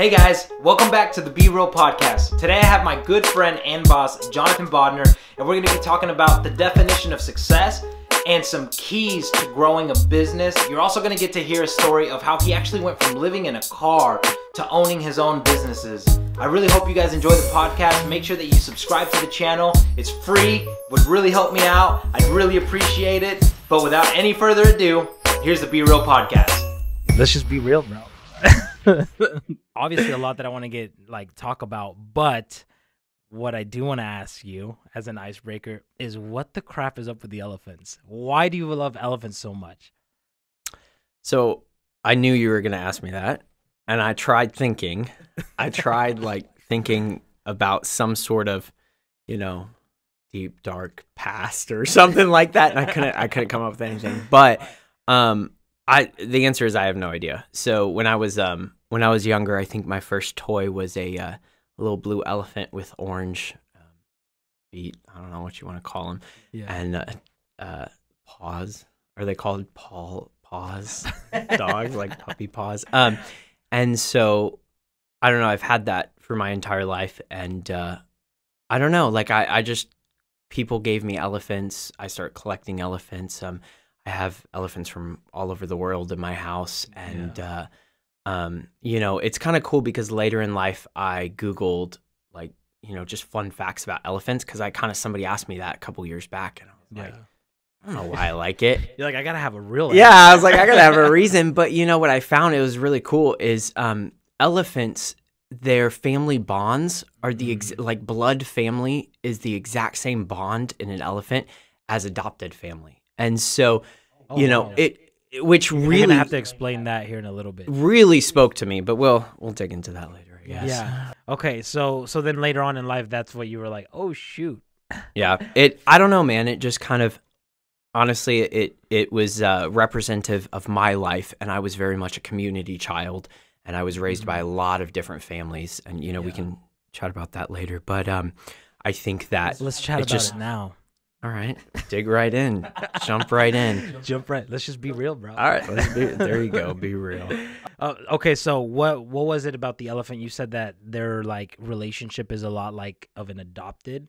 Hey guys, welcome back to the Be Real podcast. Today I have my good friend and boss, Jonathan Bodnar, and we're going to be talking about the definition of success and some keys to growing a business. You're also going to get to hear a story of how he actually went from living in a car to owning his own businesses. I really hope you guys enjoy the podcast. Make sure that you subscribe to the channel. It's free, would really help me out. I'd really appreciate it. But without any further ado, here's the Be Real podcast. Let's just be real, bro. Obviously, a lot that I want to get like talk about, but what I do want to ask you as an icebreaker is what the crap is up with the elephants? Why do you love elephants so much? So I knew you were going to ask me that. And I tried thinking, I tried like thinking about some sort of, you know, deep dark past or something like that. And I couldn't, I couldn't come up with anything. But, um, I, the answer is I have no idea. So when I was, um, when I was younger, I think my first toy was a, uh, little blue elephant with orange um, feet. I don't know what you want to call them. Yeah. And, uh, uh, paws. Are they called paw paws? Dogs like puppy paws. Um, and so I don't know. I've had that for my entire life, and uh, I don't know. Like I, I just people gave me elephants. I start collecting elephants. Um, I have elephants from all over the world in my house, and uh, um, you know, it's kind of cool because later in life I googled like you know just fun facts about elephants because I kind of somebody asked me that a couple years back, and I was like, I don't know why I like it. You're like, I gotta have a real. Yeah, I was like, I gotta have a reason. But you know what I found? It was really cool. Is um, elephants, their family bonds are the ex- Mm. like blood family is the exact same bond in an elephant as adopted family, and so Oh, you know it- which really have to explain that here in a little bit. really spoke to me. But we'll we'll dig into that later. I guess. Yeah. Okay. So so then later on in life, that's what you were like. Oh shoot. yeah it i don't know man it just kind of honestly it it was uh, representative of my life and i was very much a community child and i was raised by a lot of different families and you know we Mm-hmm. Can chat about that later but um i think that Let's chat about just it now. All right dig right in jump right in Jump right. Let's just be real, bro. all right let's be, there you go be real Uh, okay, so what what was it about the elephant? You said that their like relationship is a lot like of an adopted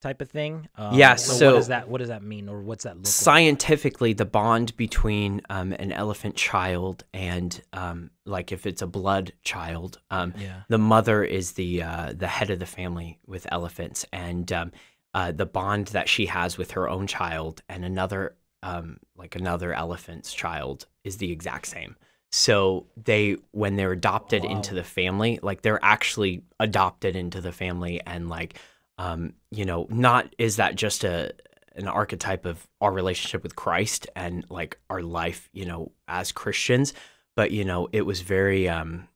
type of thing. Um, Yeah, what so- does that what does that mean, or what's that look like? scientifically the bond between um, an elephant child and um, like if it's a blood child um, Yeah. the mother is the uh, the head of the family with elephants, and um, uh, the bond that she has with her own child and another um, like another elephant's child is the exact same. So they when they're adopted into the family, like they're actually adopted into the family, and like um, you know, not is that just a an archetype of our relationship with Christ and like our life, you know, as Christians, but you know, it was very um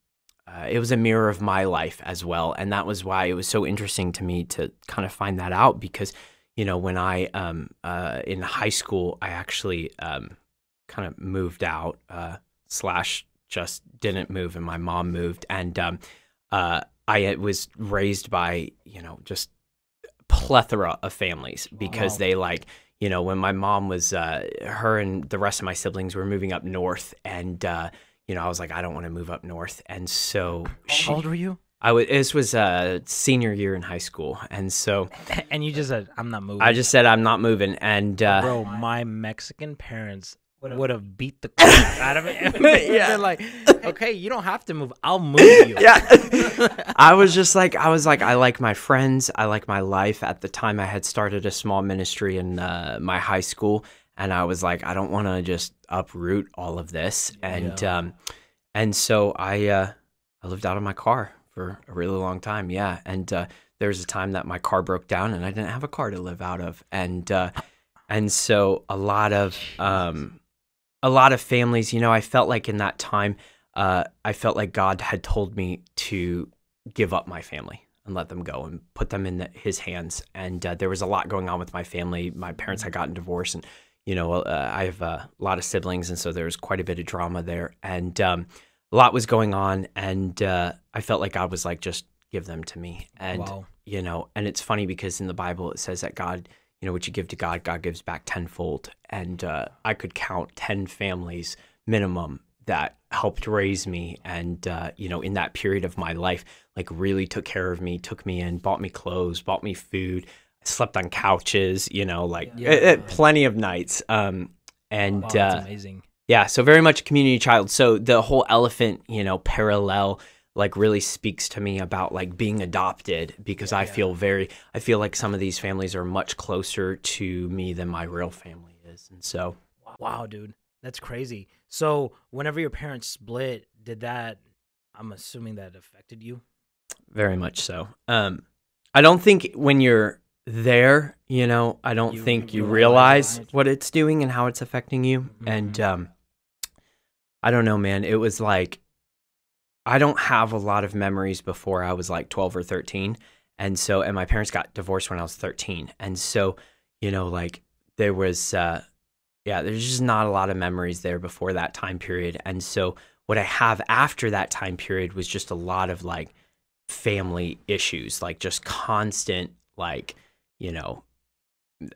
uh, it was a mirror of my life as well and that was why it was so interesting to me to kind of find that out because you know when i um uh in high school i actually um kind of moved out uh slash just didn't move and my mom moved and um uh i uh, was raised by you know just plethora of families because Wow. they like you know when my mom was uh her and the rest of my siblings were moving up north and uh you know, I was like, I don't want to move up north, and so she, How old were you? I was. This was uh, senior year in high school, and so And you just said, "I'm not moving." I just said I'm not moving, and uh, bro, my Mexican parents would have beat the crap out of me. Yeah. They're like, "Okay, you don't have to move. I'll move you." yeah, I was just like, I was like, I like my friends, I like my life. At the time, I had started a small ministry in uh, my high school, and I was like, I don't want to just uproot all of this, and um, and so I uh, I lived out of my car for a really long time, yeah, and uh, there was a time that my car broke down, and I didn't have a car to live out of, and uh, and so a lot of um, a lot of families, you know, I felt like in that time, uh, I felt like God had told me to give up my family and let them go and put them in the, His hands. And uh, there was a lot going on with my family. My parents had gotten divorced, and you know, uh, I have a lot of siblings, and so there was quite a bit of drama there, and um, a lot was going on. And uh, I felt like God was like, just give them to me. And Wow. you know, and it's funny because in the Bible it says that God you know, what you give to God, God gives back tenfold. And uh, I could count 10 families minimum that helped raise me and uh, you know in that period of my life like really took care of me took me in bought me clothes bought me food slept on couches you know like Yeah. eh, eh, plenty of nights um and Wow, that's uh, amazing. yeah, so very much a community child. So the whole elephant, you know, parallel like really speaks to me about like being adopted because I feel very I feel like some of these families are much closer to me than my real family is. And so Wow, dude, that's crazy. So, whenever your parents split, did that? I'm assuming that affected you. very much so. Um I don't think when you're there, you know, I don't You- think you realize it. what it's doing and how it's affecting you. And Mhm. um I don't know, man. It was like I don't have a lot of memories before I was like 12 or 13. And so and my parents got divorced when I was 13. And so, you know, like there was uh yeah, there's just not a lot of memories there before that time period. And so what I have after that time period was just a lot of like family issues, like just constant like, you know,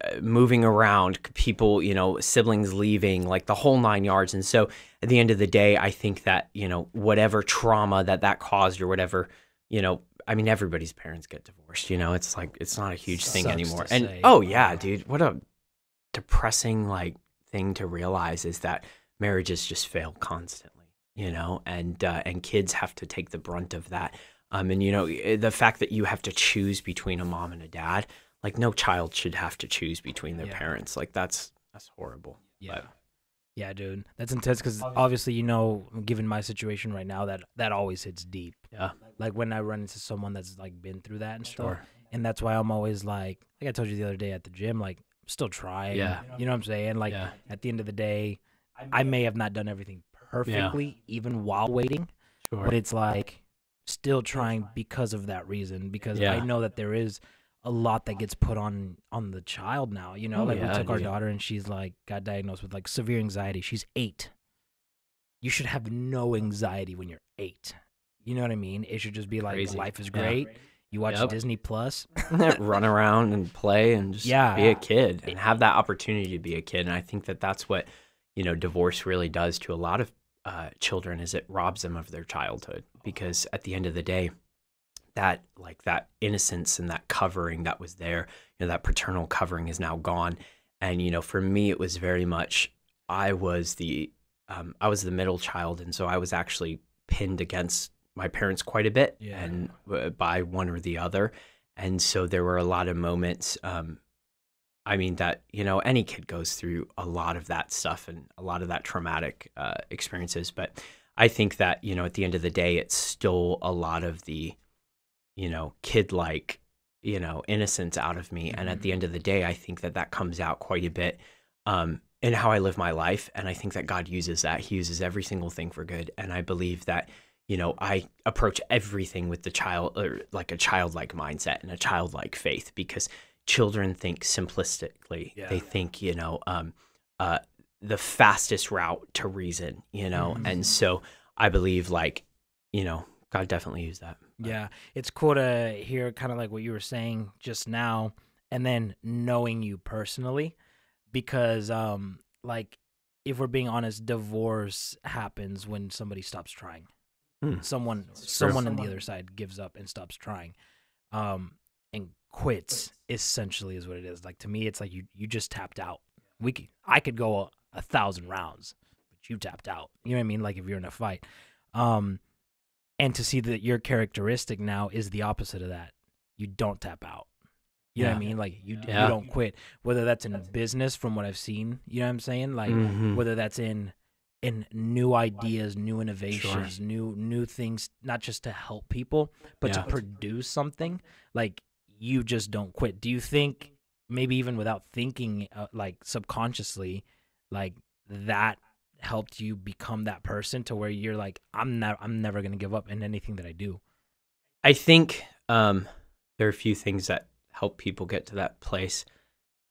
uh, moving around, people, you know, siblings leaving, like the whole nine yards. And so at the end of the day, I think that, you know, whatever trauma that that caused or whatever, you know, I mean, everybody's parents get divorced, you know, it's like, it's not a huge thing anymore. And say. oh, yeah, dude, what a depressing, like, thing to realize is that marriages just fail constantly, you know, and, uh, and kids have to take the brunt of that. Um, and, you know, eh, the fact that you have to choose between a mom and a dad, like no child should have to choose between their Yeah. parents. Like that's that's horrible. Yeah. But- Yeah, dude. That's intense because obviously, you know, given my situation right now, that that always hits deep. Yeah. Like when I run into someone that's like been through that and stuff. Sure. And that's why I'm always like, like I told you the other day at the gym, like I'm still trying. Yeah. You know what I'm saying? Like yeah. at the end of the day, I may have not done everything perfectly, even while waiting, Sure. but it's like still trying because of that reason. Because I know that there is a lot that gets put on on the child now. You know, Oh, like yeah, we took our daughter and she's like got diagnosed with like severe anxiety. She's eight. You should have no anxiety when you're eight. You know what I mean? It should just be like Crazy. life is Yeah. great. You watch Yep. Disney Plus. Run around and play and just Yeah. be a kid and have that opportunity to be a kid. And I think that that's what you know divorce really does to a lot of uh, children is it robs them of their childhood because at the end of the day that like that innocence and that covering that was there you know that paternal covering is now gone. And you know for me it was very much i was the um, i was the middle child and so i was actually pinned against my parents quite a bit Yeah. and uh, by one or the other. And so there were a lot of moments um, i mean that you know any kid goes through a lot of that stuff and a lot of that traumatic uh, experiences. But i think that you know at the end of the day it stole a lot of the you know kid like you know innocence out of me and at the end of the day i think that that comes out quite a bit um in how i live my life and i think that god uses that he uses every single thing for good and i believe that you know i approach everything with the child or like a childlike mindset and a childlike faith because children think simplistically Yeah. they think you know um uh the fastest route to reason you know Mhm. and so i believe like you know god definitely used that Yeah, it's cool to hear kind of like what you were saying just now, and then knowing you personally, because um, like if we're being honest, divorce happens when somebody stops trying. Hmm. Someone, true. someone on the other side gives up and stops trying, um, and quits. Essentially, is what it is. Like to me, it's like you you just tapped out. We could, I could go a, a thousand rounds, but you tapped out. You know what I mean? Like if you're in a fight. Um, and to see that your characteristic now is the opposite of that. You don't tap out. You know what I mean? Like you, Yeah. you don't quit. Whether that's in business, from what I've seen, you know what I'm saying? Like Mhm. whether that's in in new ideas, new innovations, new new things, not just to help people, but Yeah. to produce something. Like you just don't quit. Do you think maybe even without thinking, uh, like subconsciously, like that helped you become that person to where you're like, I'm not, I'm never gonna give up in anything that I do. I think um, there are a few things that help people get to that place.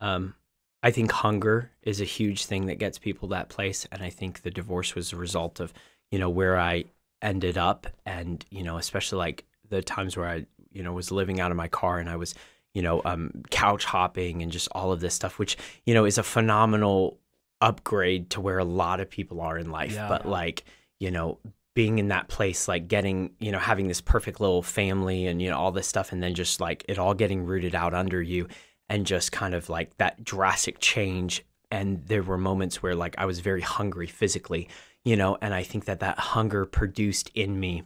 Um, I think hunger is a huge thing that gets people that place, and I think the divorce was a result of you know where I ended up, and you know especially like the times where I you know was living out of my car and I was you know um, couch hopping and just all of this stuff, which you know is a phenomenal upgrade to where a lot of people are in life, Yeah. but like you know, being in that place, like getting, you know, having this perfect little family and, you know, all this stuff, and then just like it all getting rooted out under you and just kind of like that drastic change. And there were moments where like I was very hungry physically, you know, and I think that that hunger produced in me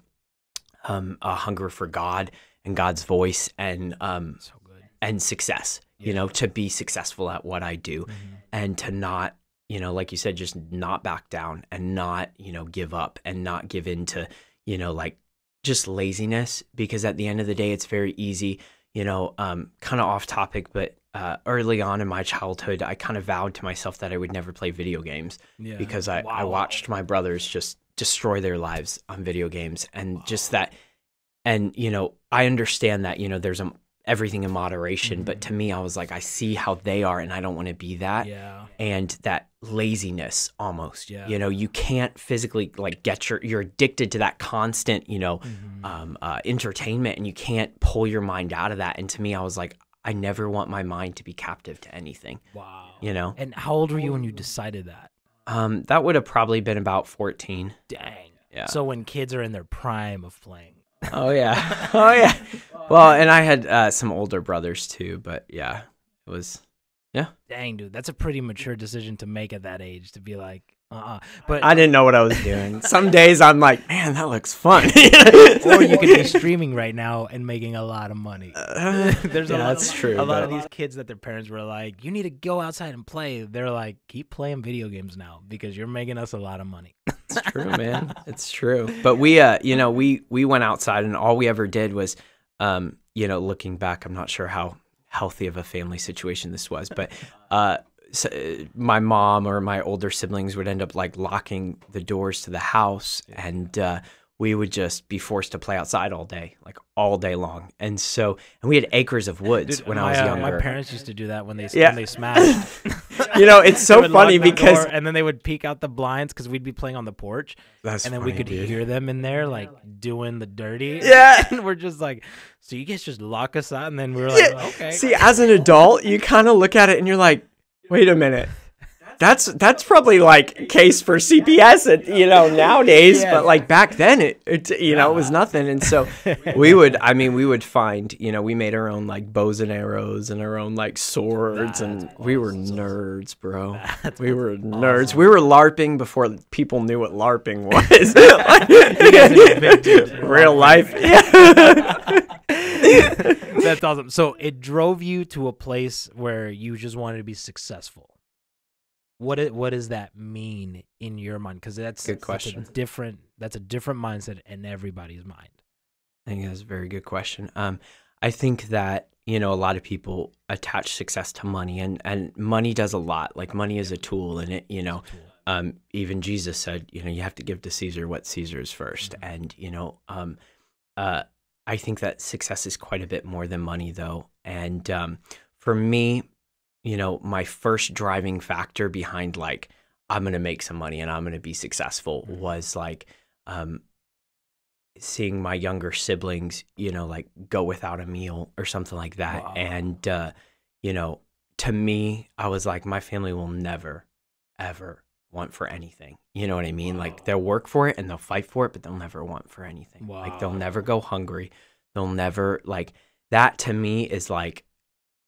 um, a hunger for God and God's voice and um, So good. and success. You know, to be successful at what I do Mhm. and to not, you know, like you said, just not back down and not, you know, give up and not give in to, you know, like just laziness. Because at the end of the day, it's very easy, you know, um, kind of off topic, but uh, early on in my childhood, I kind of vowed to myself that I would never play video games Yeah. because I, I watched my brothers just destroy their lives on video games and just that and you know i understand that you know there's a, everything in moderation but Mhm. to me i was like i see how they are and i don't want to be that Yeah. and that laziness almost Yeah. you know you can't physically like get your you're addicted to that constant you know Mhm. um, uh, entertainment and you can't pull your mind out of that and to me i was like i never want my mind to be captive to anything wow. you know And how old were you when you decided that? um, that would have probably been about 14 Dang. yeah So when kids are in their prime of playing. Oh yeah. Oh yeah. Well, and I had uh, some older brothers too, but yeah, it was. Yeah. Dang, dude, that's a pretty mature decision to make at that age to be like, uh, uh But I didn't know what I was doing. Some days I'm like, man, that looks fun. or you could be streaming right now and making a lot of money. Uh, There's yeah, a lot that's of, true. A lot of these kids that their parents were like, "You need to go outside and play." They're like, "Keep playing video games now because you're making us a lot of money." It's true, man. It's true. But we, uh, you know, we we went outside, and all we ever did was, um, you know, looking back, I'm not sure how healthy of a family situation this was, but uh, my mom or my older siblings would end up like locking the doors to the house, and uh, we would just be forced to play outside all day, like all day long. And so, and we had acres of woods Dude, when my, I was uh, younger. my parents used to do that when they Yeah. when they smashed. you know, it's so funny because door, and then they would peek out the blinds because we'd be playing on the porch, that's and then we could dude. hear them in there like doing the dirty. Yeah. and we're just like, so you guys just lock us out, and then we're like, Yeah. okay. See, as an adult, you kind of look at it and you're like, wait a minute. That's that's probably like case for CPS, at, you know, nowadays. Yeah. But like back then, it, it you know it was nothing. And so we would, I mean, we would find, you know, we made our own like bows and arrows and our own like swords, and we were nerds, bro. That's We were nerds. We were LARPing before people knew what LARPing was. invented Real life. That's awesome. So it drove you to a place where you just wanted to be successful. What it, what does that mean in your mind? Because that's Good that's a question. different that's a different mindset in everybody's mind. I think that's a very good question. Um, I think that you know a lot of people attach success to money, and and money does a lot. Like money is a tool, and it you know um, even Jesus said, you know, you have to give to Caesar what Caesar is 1st And, you know, um, uh, I think that success is quite a bit more than money, though. And um, for me, you know, my first driving factor behind like, I'm going to make some money and I'm going to be successful was like, um, seeing my younger siblings, you know, like go without a meal or something like that. Wow. And, uh, you know, to me, I was like, my family will never, ever want for anything. You know what I mean? Like they'll work for it and they'll fight for it, but they'll never want for anything. Like they'll never go hungry. They'll never like that to me is like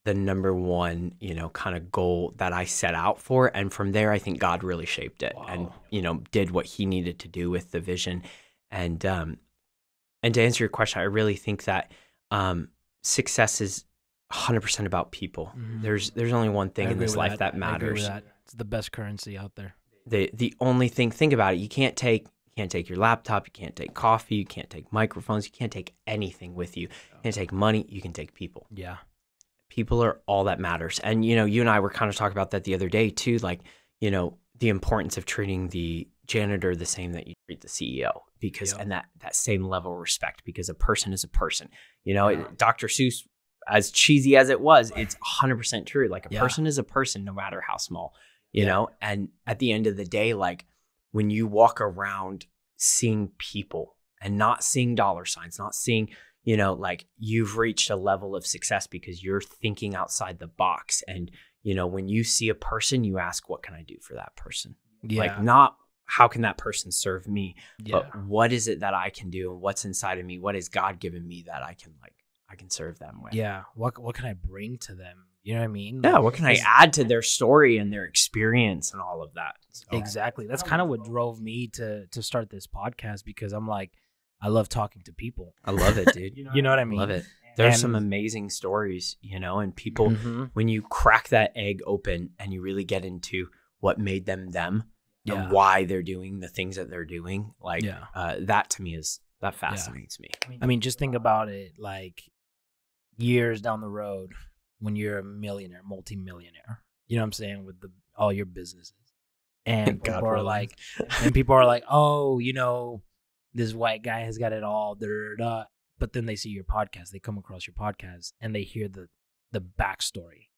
the number one, you know, kind of goal that I set out for. And from there, I think God really shaped it and, you know, did what he needed to do with the vision. And, um, and to answer your question, I really think that, um, success is 100% about people. Mhm. There's, there's only one thing in this life that, with matters that. It's the best currency out there. the the only thing think about it you can't take you can't take your laptop you can't take coffee you can't take microphones you can't take anything with you you can't take money you can take people Yeah. People are all that matters and you know you and i were kind of talking about that the other day too like you know the importance of treating the janitor the same that you treat the ceo because Yep. and that that same level of respect because a person is a person you know Yeah. it- dr seuss as cheesy as it was it's 100% true like a Yeah. person is a person no matter how small you Yeah. know and at the end of the day like when you walk around seeing people and not seeing dollar signs not seeing you know like you've reached a level of success because you're thinking outside the box and you know when you see a person you ask what can i do for that person Yeah. like not how can that person serve me? Yeah. But what is it that I can do and what's inside of me? What has God given me that I can like I can serve them with? yeah. What what can I bring to them? You know what I mean? Yeah, Like, what can I add to their story and their experience and all of that? So, Exactly. That's kind of what drove me to to start this podcast because I'm like, I love talking to people. I love it, dude. You know what I mean? love it. There's And- some amazing stories, you know, and people Mhm. when you crack that egg open and you really get into what made them them Yeah. and why they're doing the things that they're doing, like Yeah. uh, that to me is that fascinates me. I mean, just think about it like years down the road when you're a millionaire, multimillionaire. You know what I'm saying? With the all your businesses. And God people are like and people are like, Oh, you know, this white guy has got it all, da, da, da. but then they see your podcast, they come across your podcast and they hear the the backstory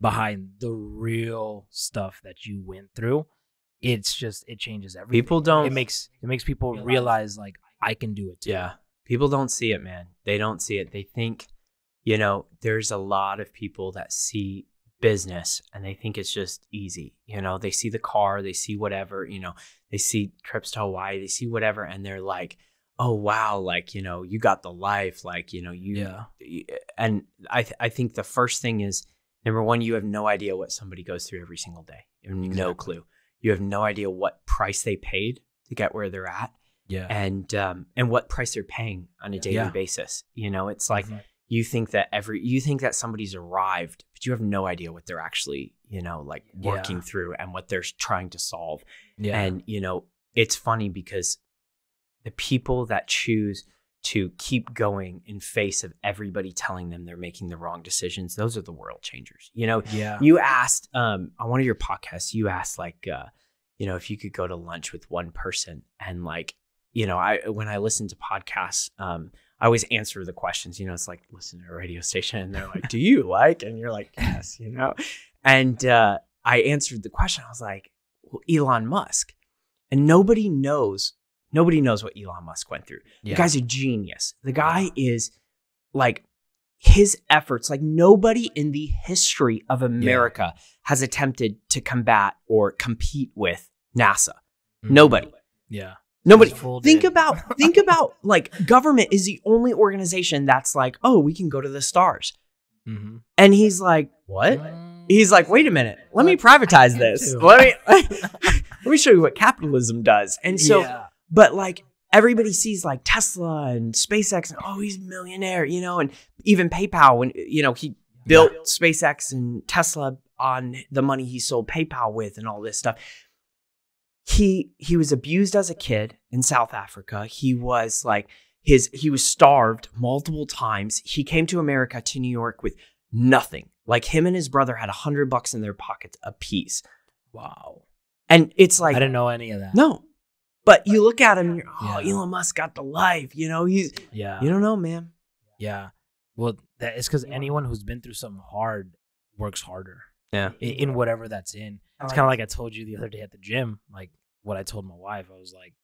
behind the real stuff that you went through. It's just it changes everything. People don't it makes it makes people realize like I can do it too. Yeah. People don't see it, man. They don't see it. They think, you know, there's a lot of people that see business and they think it's just easy. You know, they see the car, they see whatever, you know, they see trips to Hawaii, they see whatever, and they're like, oh, wow, like, you know, you got the life. Like, you know, you, Yeah. y- and I, th- I think the first thing is number one, you have no idea what somebody goes through every single day. You have no clue. You have no idea what price they paid to get where they're at Yeah. and um, and what price they're paying on a daily Yeah. basis. You know, it's like Mhm. You think that every you think that somebody's arrived, but you have no idea what they're actually you know like working Yeah. through and what they're trying to solve. yeah. And you know, it's funny because the people that choose to keep going in face of everybody telling them they're making the wrong decisions, those are the world changers. You know, yeah. you asked um on one of your podcasts you asked like uh you know if you could go to lunch with one person and like you know i when i listen to podcasts um i always answer the questions you know it's like listen to a radio station and they're like do you like and you're like yes you know and uh i answered the question i was like well elon musk and nobody knows nobody knows what elon musk went through yeah. the guy's a genius. The guy is like his efforts, like nobody in the history of America has attempted to combat or compete with NASA. Mhm. Nobody. Yeah. Nobody. Think about think about like government is the only organization that's like, oh, we can go to the stars. Mm-hmm. And he's like, what? He's like, wait a minute, let me privatize this. too. Let me let me show you what capitalism does. And so yeah. but like everybody sees like Tesla and SpaceX and oh he's a millionaire, you know, and even PayPal when you know he built SpaceX and Tesla on the money he sold PayPal with and all this stuff. He he was abused as a kid in South Africa. He was like his he was starved multiple times. He came to America to New York with nothing. Like him and his brother had a hundred bucks in their pockets apiece. wow. And it's like I didn't know any of that. no. But you look at him and you're, oh, Yeah. Elon Musk got the life. You know, he's, Yeah. you don't know, man. Yeah. Well, that is because anyone who's been through something hard works harder Yeah. i- in whatever that's in. It's kind of like I told you the other day at the gym. Like what I told my wife, I was like,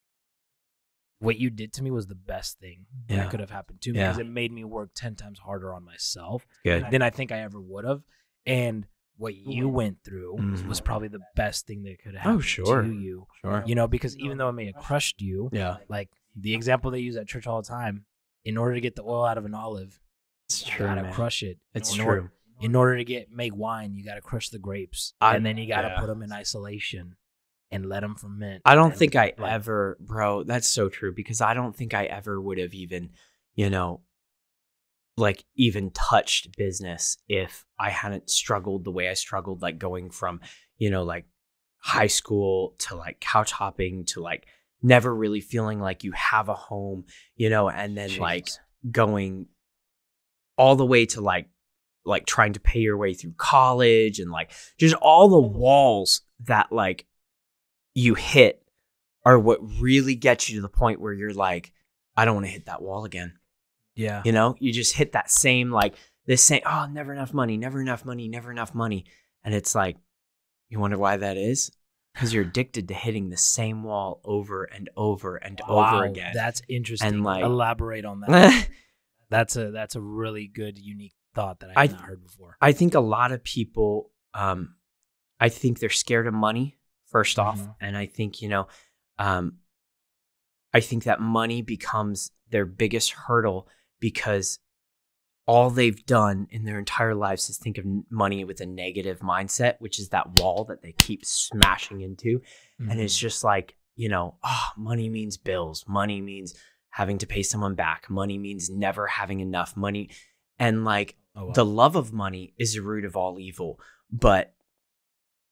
"What you did to me was the best thing Yeah. that could have happened to me Yeah. because it made me work ten times harder on myself Good. than I think I ever would have." And what you went through was- was probably the best thing that could have Oh, happened sure. to you. Sure. You know, because even though it may have crushed you, Yeah. like the example they use at church all the time, in order to get the oil out of an olive, It's you true, gotta man. crush it. It's in true. Order, in order to get make wine, you gotta crush the grapes, I- and then you gotta yeah. put them in isolation and let them ferment. I don't think I like- ever, bro, that's so true because I don't think I ever would have even, you know, like even touched business if I hadn't struggled the way I struggled, like going from, you know, like high school to like couch hopping to like never really feeling like you have a home, you know, and then like going all the way to like like trying to pay your way through college and like just all the walls that like you hit are what really gets you to the point where you're like I don't want to hit that wall again. yeah, You know, you just hit that same like this same oh never enough money, never enough money, never enough money, and it's like you wonder why that is because you're addicted to hitting the same wall over and over and Wow, over again. That's interesting. And, like- elaborate on that. that's a that's a really good, unique thought that I have not heard before. I think a lot of people, um, I think they're scared of money 1st off, Mhm. and I think you know, um, I think that money becomes their biggest hurdle because all they've done in their entire lives is think of money with a negative mindset, which is that wall that they keep smashing into. And it's Mhm. just like, you know, oh, money means bills. Money means having to pay someone back. Money means never having enough money. And like Oh, wow. the love of money is the root of all evil. But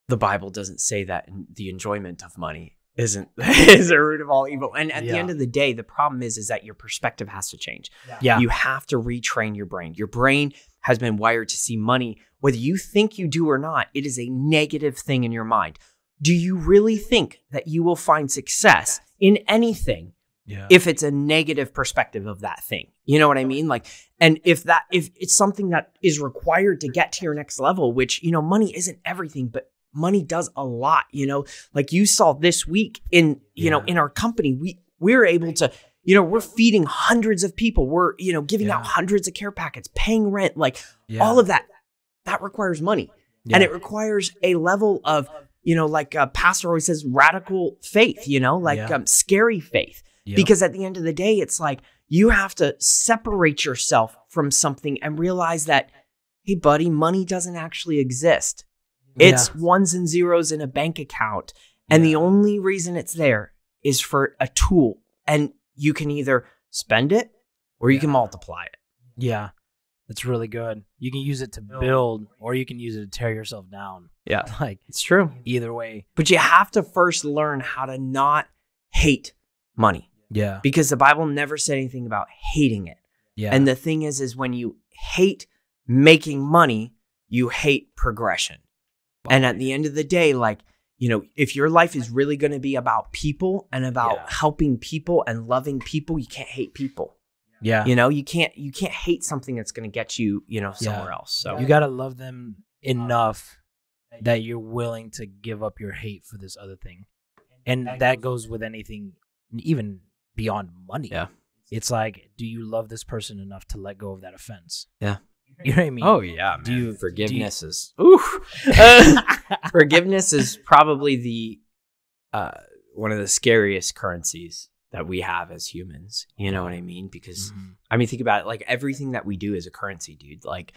the Bible doesn't say that the enjoyment of money isn't is the root of all evil. And at the end of the day, the problem is is that your perspective has to change. yeah. You have to retrain your brain. Your brain has been wired to see money, whether you think you do or not, it is a negative thing in your mind. Do you really think that you will find success in anything yeah. if it's a negative perspective of that thing? You know what I mean? Like, and if that, if it's something that is required to get to your next level, which, you know, money isn't everything, but money does a lot, you know, like you saw this week in, you know, in our company, we, we're able to, you know, we're feeding hundreds of people. We're, you know, giving out hundreds of care packets, paying rent, like yeah. all of that. That requires money. And it requires a level of, you know, like uh, Pastor always says, radical faith, you know, like Yeah. um, scary faith. Yep. Because at the end of the day, it's like you have to separate yourself from something and realize that, hey, buddy, money doesn't actually exist. It's ones and zeros in a bank account. And the only reason it's there is for a tool. And you can either spend it or you Yeah. can multiply it. Yeah, that's really good. You can use it to build, or you can use it to tear yourself down. Yeah, Like it's true. either way. But you have to first learn how to not hate money Yeah, because the Bible never said anything about hating it. yeah, And the thing is, is when you hate making money, you hate progression. And at the end of the day, like, you know, if your life is really going to be about people and about Yeah. helping people and loving people, you can't hate people. yeah, You know, you can't you can't hate something that's going to get you, you know, Yeah. somewhere else. So you gotta love them enough that you're willing to give up your hate for this other thing, and that goes with anything, even beyond money. Yeah. it's like, do you love this person enough to let go of that offense? Yeah. you know what I mean. Oh yeah, Do man. you- forgiveness is ooh. Uh, forgiveness is probably the uh, one of the scariest currencies that we have as humans. You know what I mean? Because Mhm. I mean, think about it. Like everything that we do is a currency, dude. Like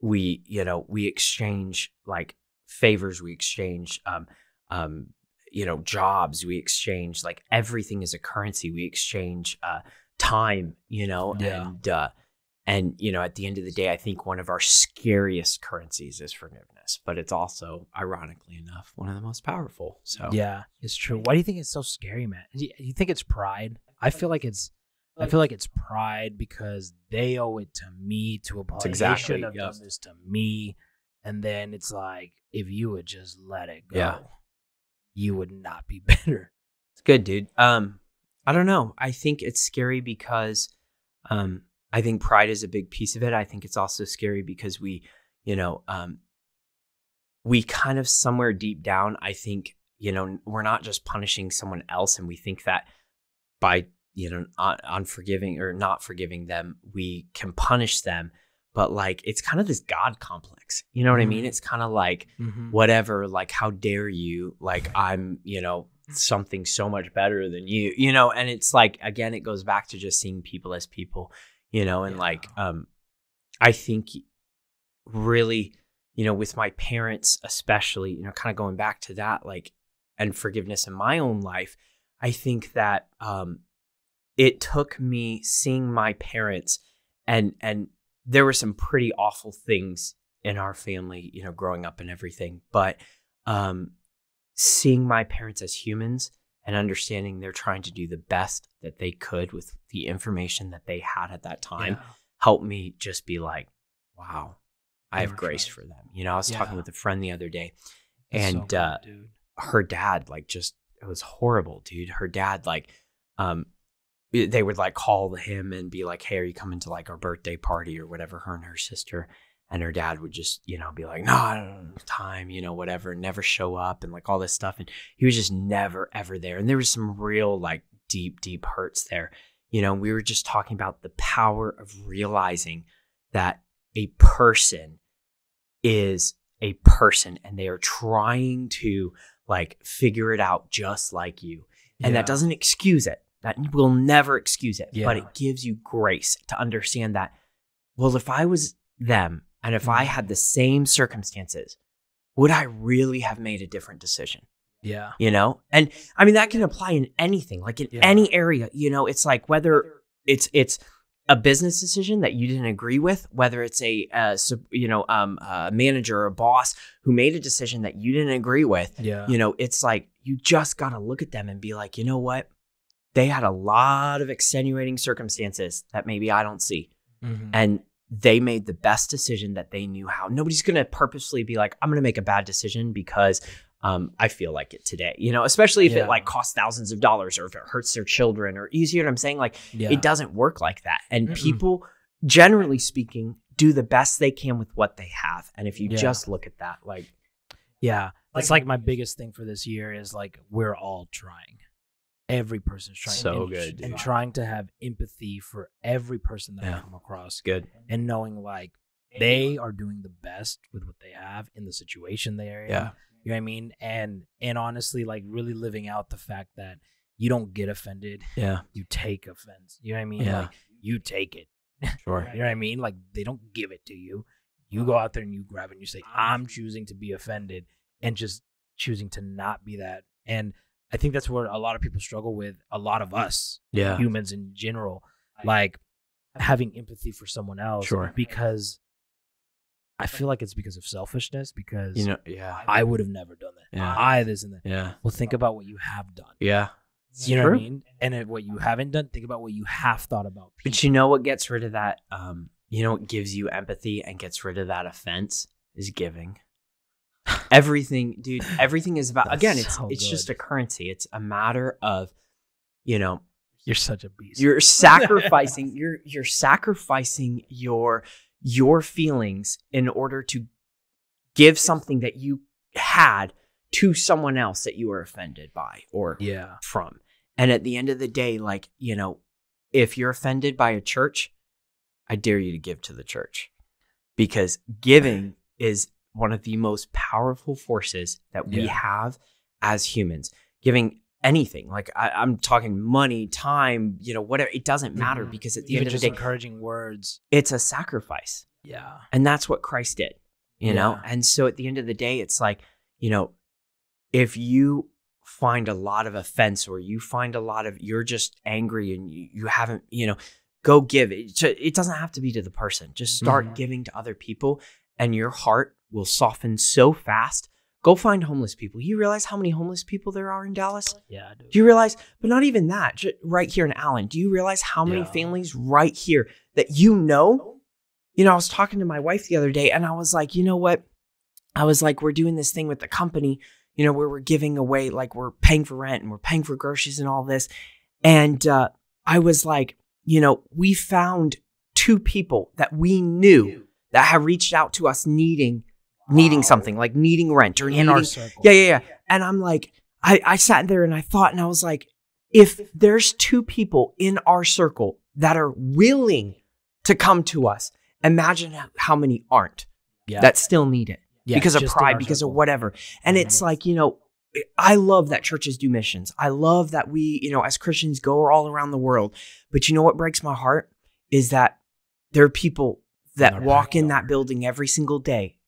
we, you know, we exchange like favors, we exchange, um, um, you know, jobs, we exchange like everything is a currency. We exchange uh, time, you know, Yeah. and uh, and you know, at the end of the day, I think one of our scariest currencies is forgiveness, but it's also, ironically enough, one of the most powerful. So Yeah, it's true. Why do you think it's so scary, man? Do you, think it's pride? I feel like it's. I feel like it's pride because they owe it to me to apologize. exactly, they shouldn't have yes. done this to me, and then it's like if you would just let it go, Yeah. You would not be better. It's good, dude. Um, I don't know. I think it's scary because um I think pride is a big piece of it. I think it's also scary because we, you know, um we kind of somewhere deep down, I think, you know, we're not just punishing someone else and we think that by, you know, un- unforgiving or not forgiving them, we can punish them. But like it's kind of this God complex. You know what I mean? It's kind of like whatever like how dare you like i'm you know something so much better than you you know and it's like again it goes back to just seeing people as people you know and Yeah. like um i think really you know with my parents especially you know kind of going back to that like and forgiveness in my own life i think that um it took me seeing my parents and and there were some pretty awful things in our family, you know, growing up and everything. But um, seeing my parents as humans and understanding they're trying to do the best that they could with the information that they had at that time helped me just be like, wow, I have grace trying. for them. You know, I was talking with a friend the other day, That's so and good, uh, her dad like just it was horrible dude her dad like um they would like call him and be like hey are you coming to like our birthday party or whatever? Her and her sister. And her dad would just you know be like no i don't have time you know whatever never show up and like all this stuff. And he was just never ever there. And there was some real like deep deep hurts there. You know we were just talking about the power of realizing that a person is a person and they are trying to like figure it out just like you. And Yeah. that doesn't excuse it. That will never excuse it. But it gives you grace to understand that, well, if I was them and if I Mhm. had the same circumstances, would I really have made a different decision? Yeah. You know? And I mean that can apply in anything, like in Yeah. any area. You know, it's like whether it's it's a business decision that you didn't agree with, whether it's a uh, you know um, a manager or a boss who made a decision that you didn't agree with. Yeah. You know, it's like you just got to look at them and be like, you know what? They had a lot of extenuating circumstances that maybe I don't see, Mhm. and they made the best decision that they knew how. Nobody's going to purposely be like, I'm going to make a bad decision because um, I feel like it today. You know, especially if Yeah. it like costs thousands of dollars or if it hurts their children or you see I'm saying? Like yeah. it doesn't work like that. And Mm-mm. people, generally speaking, do the best they can with what they have. And if you Yeah. just look at that, like, Yeah. That's like my biggest thing for this year is like we're all trying. Every person's trying. So and, good, And trying to have empathy for every person that Yeah. I come across good. and knowing like they are doing the best with what they have in the situation they are in. Yeah. You know what I mean? And and honestly, like really living out the fact that you don't get offended, Yeah. you take offense. You know what I mean? Yeah. Like you take it. Sure. You know what I mean? Like they don't give it to you. You go out there and you grab it and you say, I'm choosing to be offended and just choosing to not be that. And I think that's where a lot of people struggle with, a lot of us Yeah. humans in general, like having empathy for someone else. Sure. Because I feel like it's because of selfishness, because You know, yeah. I would have never done that. Yeah. I this and that. Yeah. Well, think about what you have done. Yeah. You know what I mean? And what you haven't done, think about what you have thought about people. But you know what gets rid of that? Um, you know what gives you empathy and gets rid of that offense is giving. Everything, dude. Everything is about. Again, it's so it's just a currency. It's a matter of, you know, You're such a beast. you're sacrificing. you're you're sacrificing your your feelings in order to give something that you had to someone else that you were offended by or yeah. from. And at the end of the day, like, you know, if you're offended by a church, I dare you to give to the church because giving is one of the most powerful forces that we Yeah. have as humans. Giving anything, like I, I'm talking money, time, you know, whatever, it doesn't matter Mhm. because at the Even end of the just day, encouraging words. it's a sacrifice. Yeah. And that's what Christ did, you know? And so at the end of the day, it's like, you know, if you find a lot of offense or you find a lot of, you're just angry and you, you haven't, you know, go give it. It doesn't have to be to the person. Just start Mhm. giving to other people and your heart will soften so fast. Go find homeless people. You realize how many homeless people there are in Dallas? Yeah, I do. Do you realize, but not even that, right here in Allen, do you realize how many Yeah. families right here that you know? You know, I was talking to my wife the other day and I was like, you know what? I was like, we're doing this thing with the company, you know, where we're giving away, like we're paying for rent and we're paying for groceries and all this. And uh, I was like, you know, we found two people that we knew that have reached out to us needing needing something, like needing rent or in needing our circle. yeah, yeah, yeah. And I'm like, I, I sat there and I thought, and I was like, if there's two people in our circle that are willing to come to us, imagine how many aren't Yeah. that still need it Yeah, because of pride, because of whatever. And it's like, you know, I love that churches do missions. I love that we, you know, as Christians go all around the world. But you know what breaks my heart is that there are people that walk in that building every single day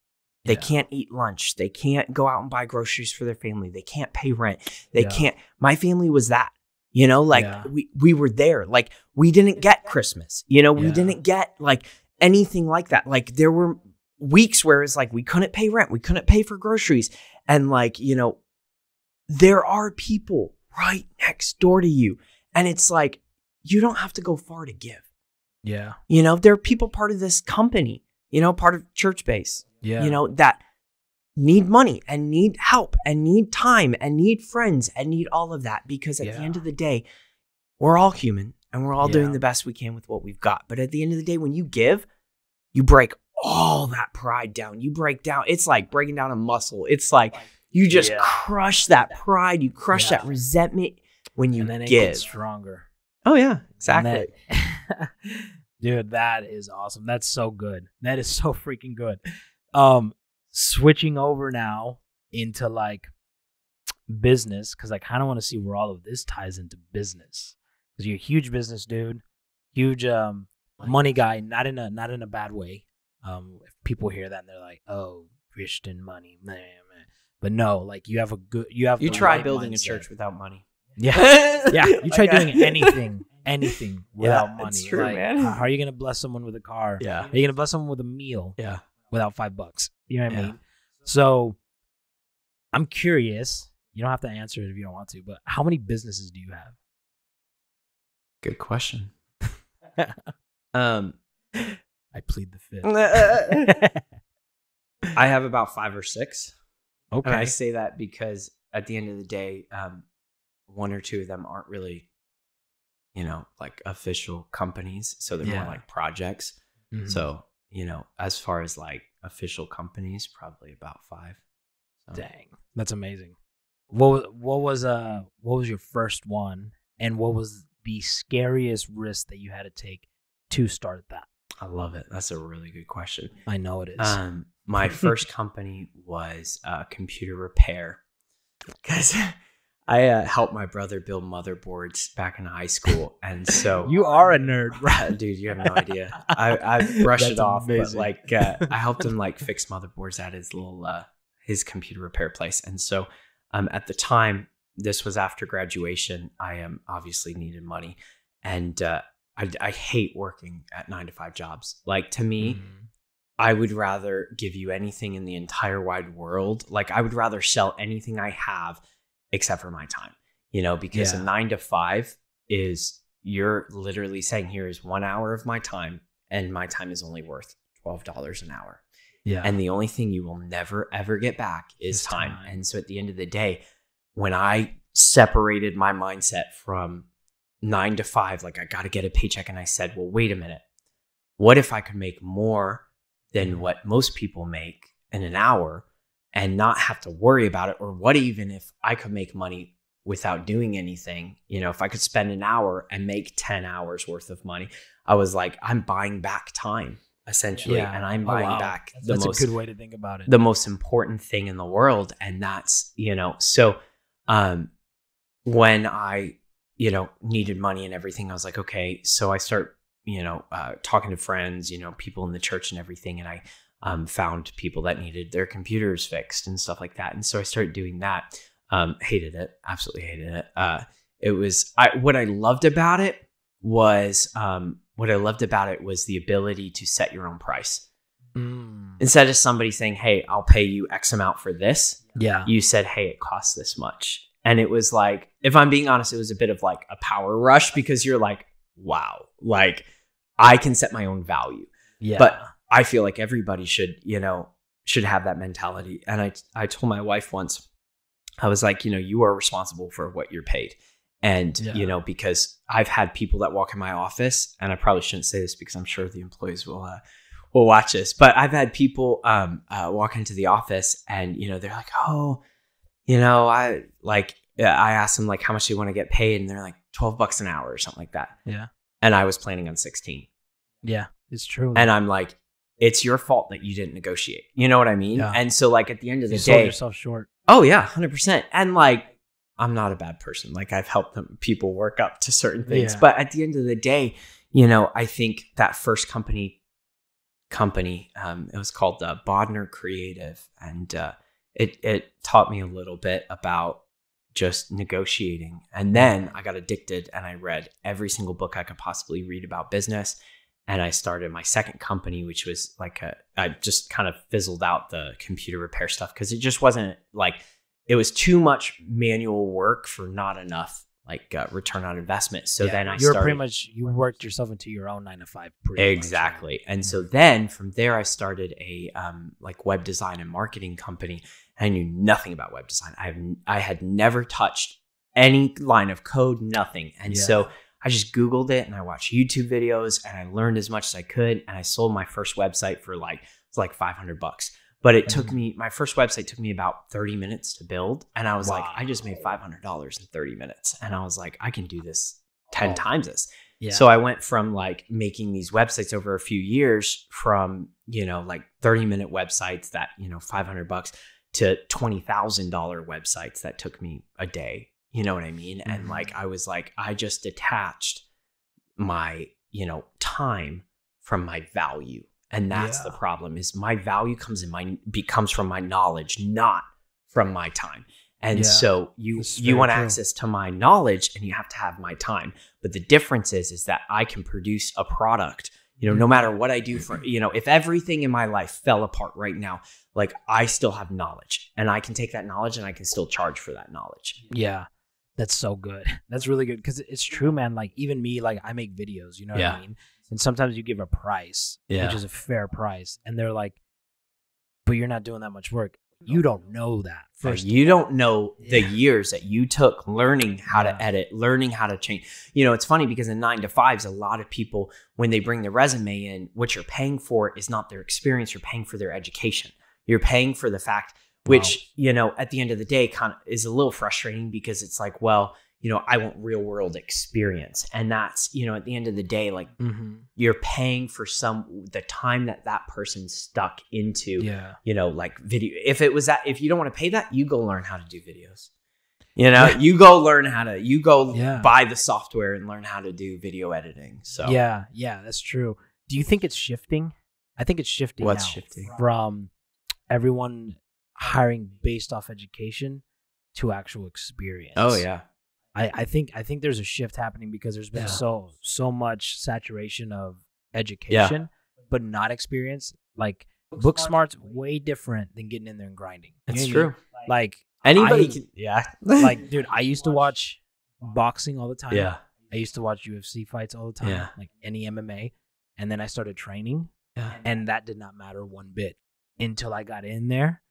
they Yeah. can't eat lunch. They can't go out and buy groceries for their family. They can't pay rent. They Yeah. can't. My family was that. You know, like Yeah. we we were there. Like we didn't get Christmas. You know, we didn't get like anything like that. Like there were weeks where it's like we couldn't pay rent, we couldn't pay for groceries, and like you know, there are people right next door to you, and it's like you don't have to go far to give. Yeah. You know, there are people part of this company. You know, part of church base Yeah. you know, that need money and need help and need time and need friends and need all of that because at the end of the day, we're all human and we're all doing the best we can with what we've got. But at the end of the day, when you give, you break all that pride down. You break down, it's like breaking down a muscle. It's like you just Yeah. crush that pride, you crush Yeah. that resentment when you and then it gets stronger. oh, yeah, exactly. Dude, that is awesome. That's so good. That is so freaking good. Um, switching over now into like business because I kind of want to see where all of this ties into business. Because you're a huge business dude, huge um money guy, not in a not in a bad way. Um, if people hear that and they're like, "Oh, Christian money, man, man," but no, like you have a good, you have You try right building a church without money. Yeah, yeah. You try doing anything, anything without money. it's true, like, man. How are you gonna bless someone with a car? Yeah. Are you gonna bless someone with a meal Yeah. without five bucks? You know what I mean? So, I'm curious. You don't have to answer it if you don't want to, but how many businesses do you have? Good question. um, I plead the fifth. I have about five or six. okay. And I say that because at the end of the day, um, one or two of them aren't really, you know, like official companies. So they're Yeah. more like projects. Mhm. So, you know, as far as like official companies, probably about five. So, dang, that's amazing. What what was uh what was your first one, and what was the scariest risk that you had to take to start that? I love it. That's a really good question. I know it is. Um, my first company was uh, computer repair because I uh, helped my brother build motherboards back in high school, and so you are a nerd, dude, you have no idea. I, I brushed it off, but like uh, I helped him like fix motherboards at his little uh, his computer repair place, and so um, at the time, this was after graduation. I um, obviously needed money, and uh, I, I hate working at nine to five jobs. Like to me, Mhm. I would rather give you anything in the entire wide world. Like I would rather sell anything I have except for my time. You know, because Yeah. a 9 to 5 is you're literally saying here is 1 hour of my time and my time is only worth $12 an hour. Yeah. And the only thing you will never ever get back is Is time. time. And so at the end of the day, when I separated my mindset from nine to five, like I got to get a paycheck, and I said, well, wait a minute. What if I could make more than mm-hmm. what most people make in an hour and not have to worry about it? Or what even if I could make money without doing anything? You know, if I could spend an hour and make 10 hours worth of money, I was like, I'm buying back time essentially. Yeah. And I'm Oh, buying wow. back That's, the that's most a good way to think about it. the most important thing in the world and that's you know so um when i you know needed money and everything i was like okay so i start you know uh, talking to friends you know people in the church and everything and i um, found people that needed their computers fixed and stuff like that and so i started doing that um, hated it absolutely hated it uh, it was i what i loved about it was um, what i loved about it was the ability to set your own price Mm. instead of somebody saying, Hey, I'll pay you X amount for this, Yeah. you said, Hey, it costs this much. And it was like, if I'm being honest, it was a bit of like a power rush because you're like, wow, like I can set my own value. Yeah. But I feel like everybody should, you know, should have that mentality. And I I told my wife once, I was like, you know, you are responsible for what you're paid. And, Yeah. you know, because I've had people that walk in my office, and I probably shouldn't say this because I'm sure the employees will uh, will watch this, but I've had people um uh, walk into the office and you know they're like, oh, you know, I like I asked them like how much they want to get paid, and they're like twelve bucks an hour or something like that. Yeah. And I was planning on sixteen. yeah. It's true. And I'm like, it's your fault that you didn't negotiate. You know what I mean? Yeah. And so, like, at the end of the you sold day, yourself short. oh, yeah, 100%. And like, I'm not a bad person. Like, I've helped them, people work up to certain things. Yeah. But at the end of the day, you know, I think that first company, company, um, it was called uh, Bodnar Creative. And uh, it, it taught me a little bit about just negotiating. And then I got addicted and I read every single book I could possibly read about business and I started my second company, which was like a, I just kind of fizzled out the computer repair stuff because it just wasn't like, it was too much manual work for not enough like uh, return on investment. So Yeah, then I you were started. pretty much you worked yourself into your own nine to five. Pretty much? Exactly. And so then from there, I started a um, like web design and marketing company. I knew nothing about web design. I I had never touched any line of code, nothing. And Yeah. so I just Googled it and I watched YouTube videos and I learned as much as I could. And I sold my first website for like, it's like 500 bucks. But it took Mhm. me, my first website took me about 30 minutes to build. And I was like, I just made $500 in 30 minutes. And I was like, I can do this 10 Oh. times this. Yeah. So I went from like making these websites over a few years from, you know, like 30 minute websites that, you know, 500 bucks to twenty thousand dollar websites that took me a day. You know what I mean? And Mhm. like I was like, I just detached my you know time from my value, and that's the problem. Is my value comes in my becomes from my knowledge, not from my time. And Yeah. so you you want true. access to my knowledge, and you have to have my time. But the difference is is that I can produce a product. You know, Mm-hmm. no matter what I do for you know, if everything in my life fell apart right now, like I still have knowledge, and I can take that knowledge and I can still charge for that knowledge. Yeah. That's so good. That's really good because it's true, man. Like even me, like I make videos, you know what I mean? And sometimes you give a price, Yeah. which is a fair price, and they're like, "But you're not doing that much work. You don't know that First, first. you don't know the Yeah. years that you took learning how to edit, learning how to change. You know, it's funny because in nine to fives, a lot of people, when they bring their resume in, what you're paying for is not their experience, you're paying for their education. You're paying for the fact, which, you know, at the end of the day, kind of is a little frustrating because it's like, well, you know, I want real world experience. And that's, you know, at the end of the day, like hmm you're paying for some, the time that that person stuck into Yeah. you know, like video. If it was that, if you don't want to pay that, you go learn how to do videos. You know, Yeah. you go learn how to, you go Yeah. buy the software and learn how to do video editing. So, Yeah. Yeah. That's true. Do you think it's shifting? I think it's shifting. What's shifting? from everyone hiring based off education to actual experience? Oh, yeah. I, I think I think there's a shift happening because there's been Yeah. so so much saturation of education, but not experience. Like book smart's way different than getting in there and grinding. You It's know what true. Like Anybody I- can, yeah. like dude, I used to watch boxing all the time. yeah. I used to watch UFC fights all the time, Yeah. like any MMA, and then I started training, Yeah. and that did not matter one bit until I got in there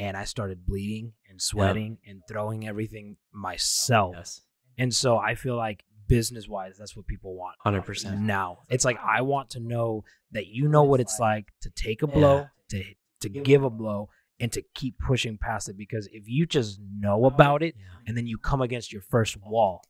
and I started bleeding and sweating and throwing everything myself. Yes. And so I feel like business wise, that's what people want 100%. now. It's like I want to know that you know what it's like to take a blow, to to give a blow, and to keep pushing past it. Because if you just know about it and then you come against your first wall,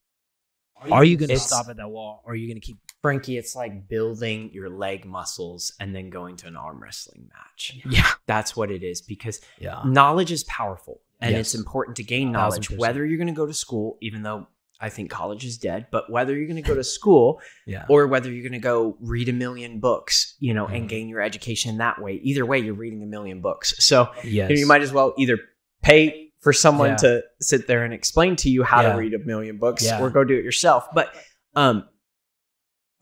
are you gonna stop at that wall or are you gonna keep Frankie, it's like building your leg muscles and then going to an arm wrestling match. Yeah. That's what it is because Yeah. knowledge is powerful and Yes. it's important to gain Thousand knowledge percent. whether you're going to go to school even though i think college is dead but whether you're going to go to school Yeah. or whether you're going to go read a million books you know Mhm. and gain your education that way either way you're reading a million books so yes. you, know, you might as well either pay for someone Yeah. to sit there and explain to you how Yeah. to read a million books Yeah. or go do it yourself but um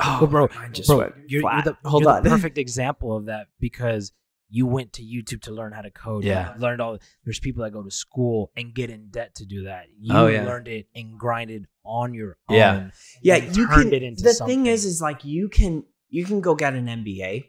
oh, bro, I just bro, you're, you're the, hold you're on the perfect example of that because you went to YouTube to learn how to code. you Yeah. learned all. There's people that go to school and get in debt to do that. You Oh, yeah. learned it and grinded on your own. Yeah. yeah you turned can it into the something. thing is is like you can you can go get an mba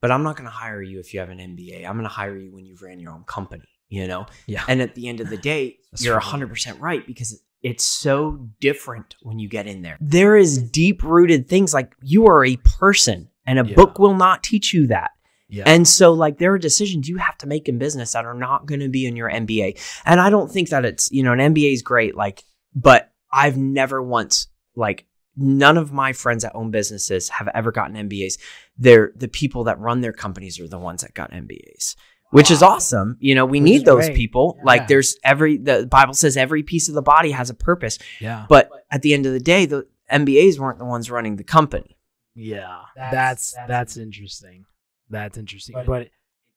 but i'm not going to hire you if you have an mba i'm going to hire you when you've ran your own company you know Yeah. and at the end of the day That's you're 100% right because it's so different when you get in there there is deep rooted things like you are a person and a Yeah. book will not teach you that Yeah. and so, like, there are decisions you have to make in business that are not going to be in your MBA. And I don't think that it's, you know, an MBA is great, like, but I've never once, like, none of my friends that own businesses have ever gotten MBAs. They're the people that run their companies are the ones that got MBAs. Which is awesome. You know, we Which need those great. people. Yeah. Like there's every the Bible says every piece of the body has a purpose. yeah. But at the end of the day, the MBAs weren't the ones running the company. Yeah, that's that's, interesting. That's interesting, but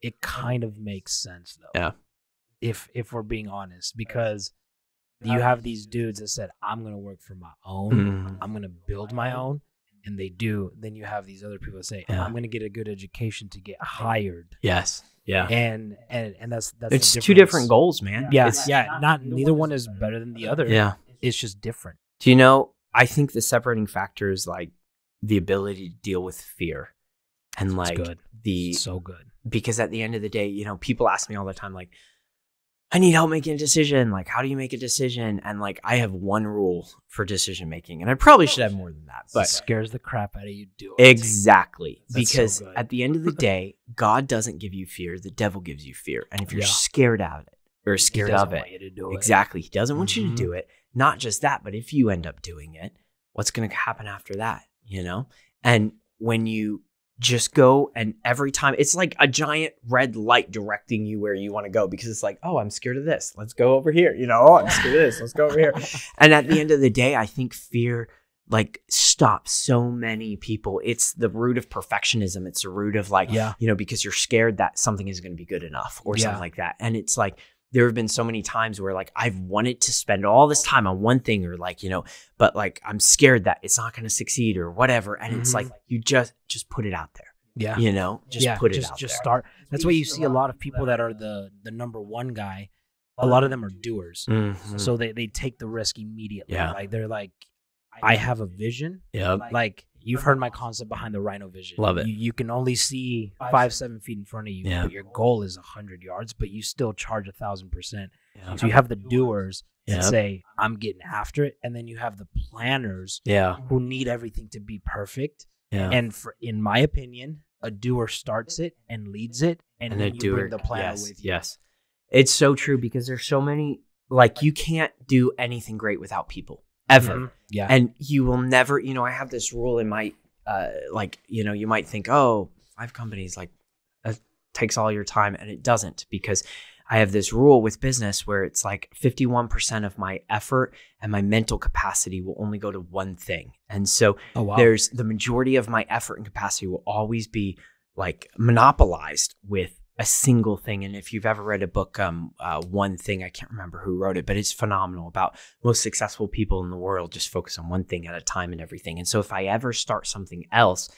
it kind of makes sense though. Yeah. If if we're being honest, because you have these dudes that said, "I'm gonna work for my own. Mm. I'm gonna build my own," and they do. Then you have these other people that say, Yeah. "I'm gonna get a good education to get hired," Yes. Yeah. and and and that's that's It's two different goals, man. Yeah, It's- yeah. Not neither one is better than the other. Yeah. it's just different. Do you know? I think the separating factor is like the ability to deal with fear and like good. the So good. because at the end of the day, you know, people ask me all the time, like, I need help making a decision. Like, how do you make a decision? And like, I have one rule for decision making, and I probably should have oh. more than that, But but scares the crap out of you. Do it. exactly That's because good. at the end of the day, God doesn't give you fear; the devil gives you fear. And if you're Yeah. scared of it or scared of it, want you to do it. Exactly. He doesn't want you to do mm-hmm. it. Not just that, but if you end up doing it, what's going to happen after that? You know? And when you just go and every time it's like a giant red light directing you where you want to go because it's like, oh, I'm scared of this. Let's go over here. You know, oh, I'm scared of this. Let's go over here. And at the end of the day, I think fear like stops so many people. It's the root of perfectionism. It's the root of like, Yeah. you know, because you're scared that something is going to be good enough or Yeah. something like that. And it's like, there have been so many times where like I've wanted to spend all this time on one thing or like, you know, but like I'm scared that it's not going to succeed or whatever. And it's Mhm. like, you just, just put it out there, Yeah. you know, just yeah, put it just, out just there. start. That's why you see a lot of people that are the the number one guy. A lot of them are doers, Mhm. so they they take the risk immediately. Yeah. Like they're like, I have a vision. Yeah. Like you've heard my concept behind the Rhino Vision. Love it. You, you can only see five seven feet in front of you. Yeah. But your goal is hundred yards, but you still charge a thousand percent. Yeah. So you have the doers that say, "I'm getting after it," and then you have the planners Yeah. who need everything to be perfect. Yeah. And for, in my opinion, a doer starts it and leads it, and, and then a you doer. bring the planner yes, with you. yes. It's so true because there's so many like you can't do anything great without people ever. Mhm. Yeah. And you will never, you know, I have this rule in my uh like, you know, you might think, "Oh, five companies like that takes all your time." And it doesn't because I have this rule with business where it's like 51% of my effort and my mental capacity will only go to one thing. And so oh wow. there's the majority of my effort and capacity will always be like monopolized with a single thing. And if you've ever read a book um uh, one thing i can't remember who wrote it but it's phenomenal about most successful people in the world just focus on one thing at a time and everything. And so if i ever start something else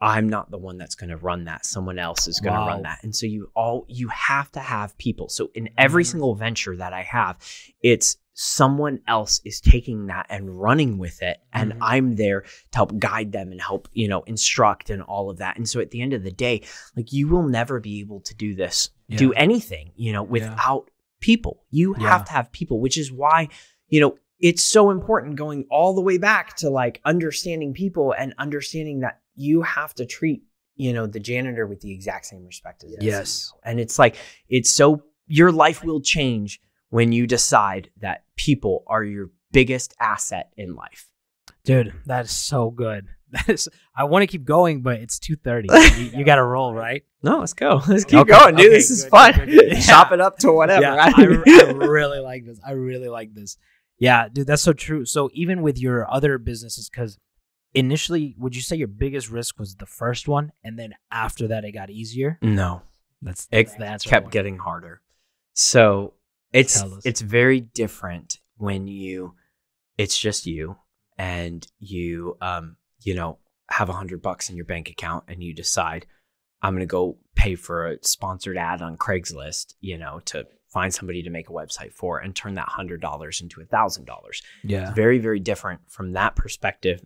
i'm not the one that's going to run that. Someone else is going to Wow. run that. And so you all you have to have people. So in every Mhm. single venture that i have it's someone else is taking that and running with it and Mhm. i'm there to help guide them and help you know instruct and all of that and so at the end of the day like you will never be able to do this do anything you know Yeah. without people you Yeah. have to have people which is why you know it's so important going all the way back to like understanding people and understanding that you have to treat you know the janitor with the exact same respect as Yes. And it's like it's so your life will change when you decide that people are your biggest asset in life Dude, that is so good. That is. I want to keep going, but it's two thirty. you, you got to roll, right? no let's go let's keep Okay, going dude okay, this is good, fun good, good, good. chop Yeah. it up to whatever Yeah, right? I, I really like this. I really like this. Yeah, dude, that's so true. So even with your other businesses, because initially, would you say your biggest risk was the first one, and then after that, it got easier? no That's, It that's the answer. Kept getting harder. So it's it's very different when you it's just you and you um you know have a hundred bucks in your bank account and you decide I'm gonna go pay for a sponsored ad on Craigslist, you know, to find somebody to make a website for and turn that hundred dollars into a thousand dollars. Yeah. It's very, very different from that perspective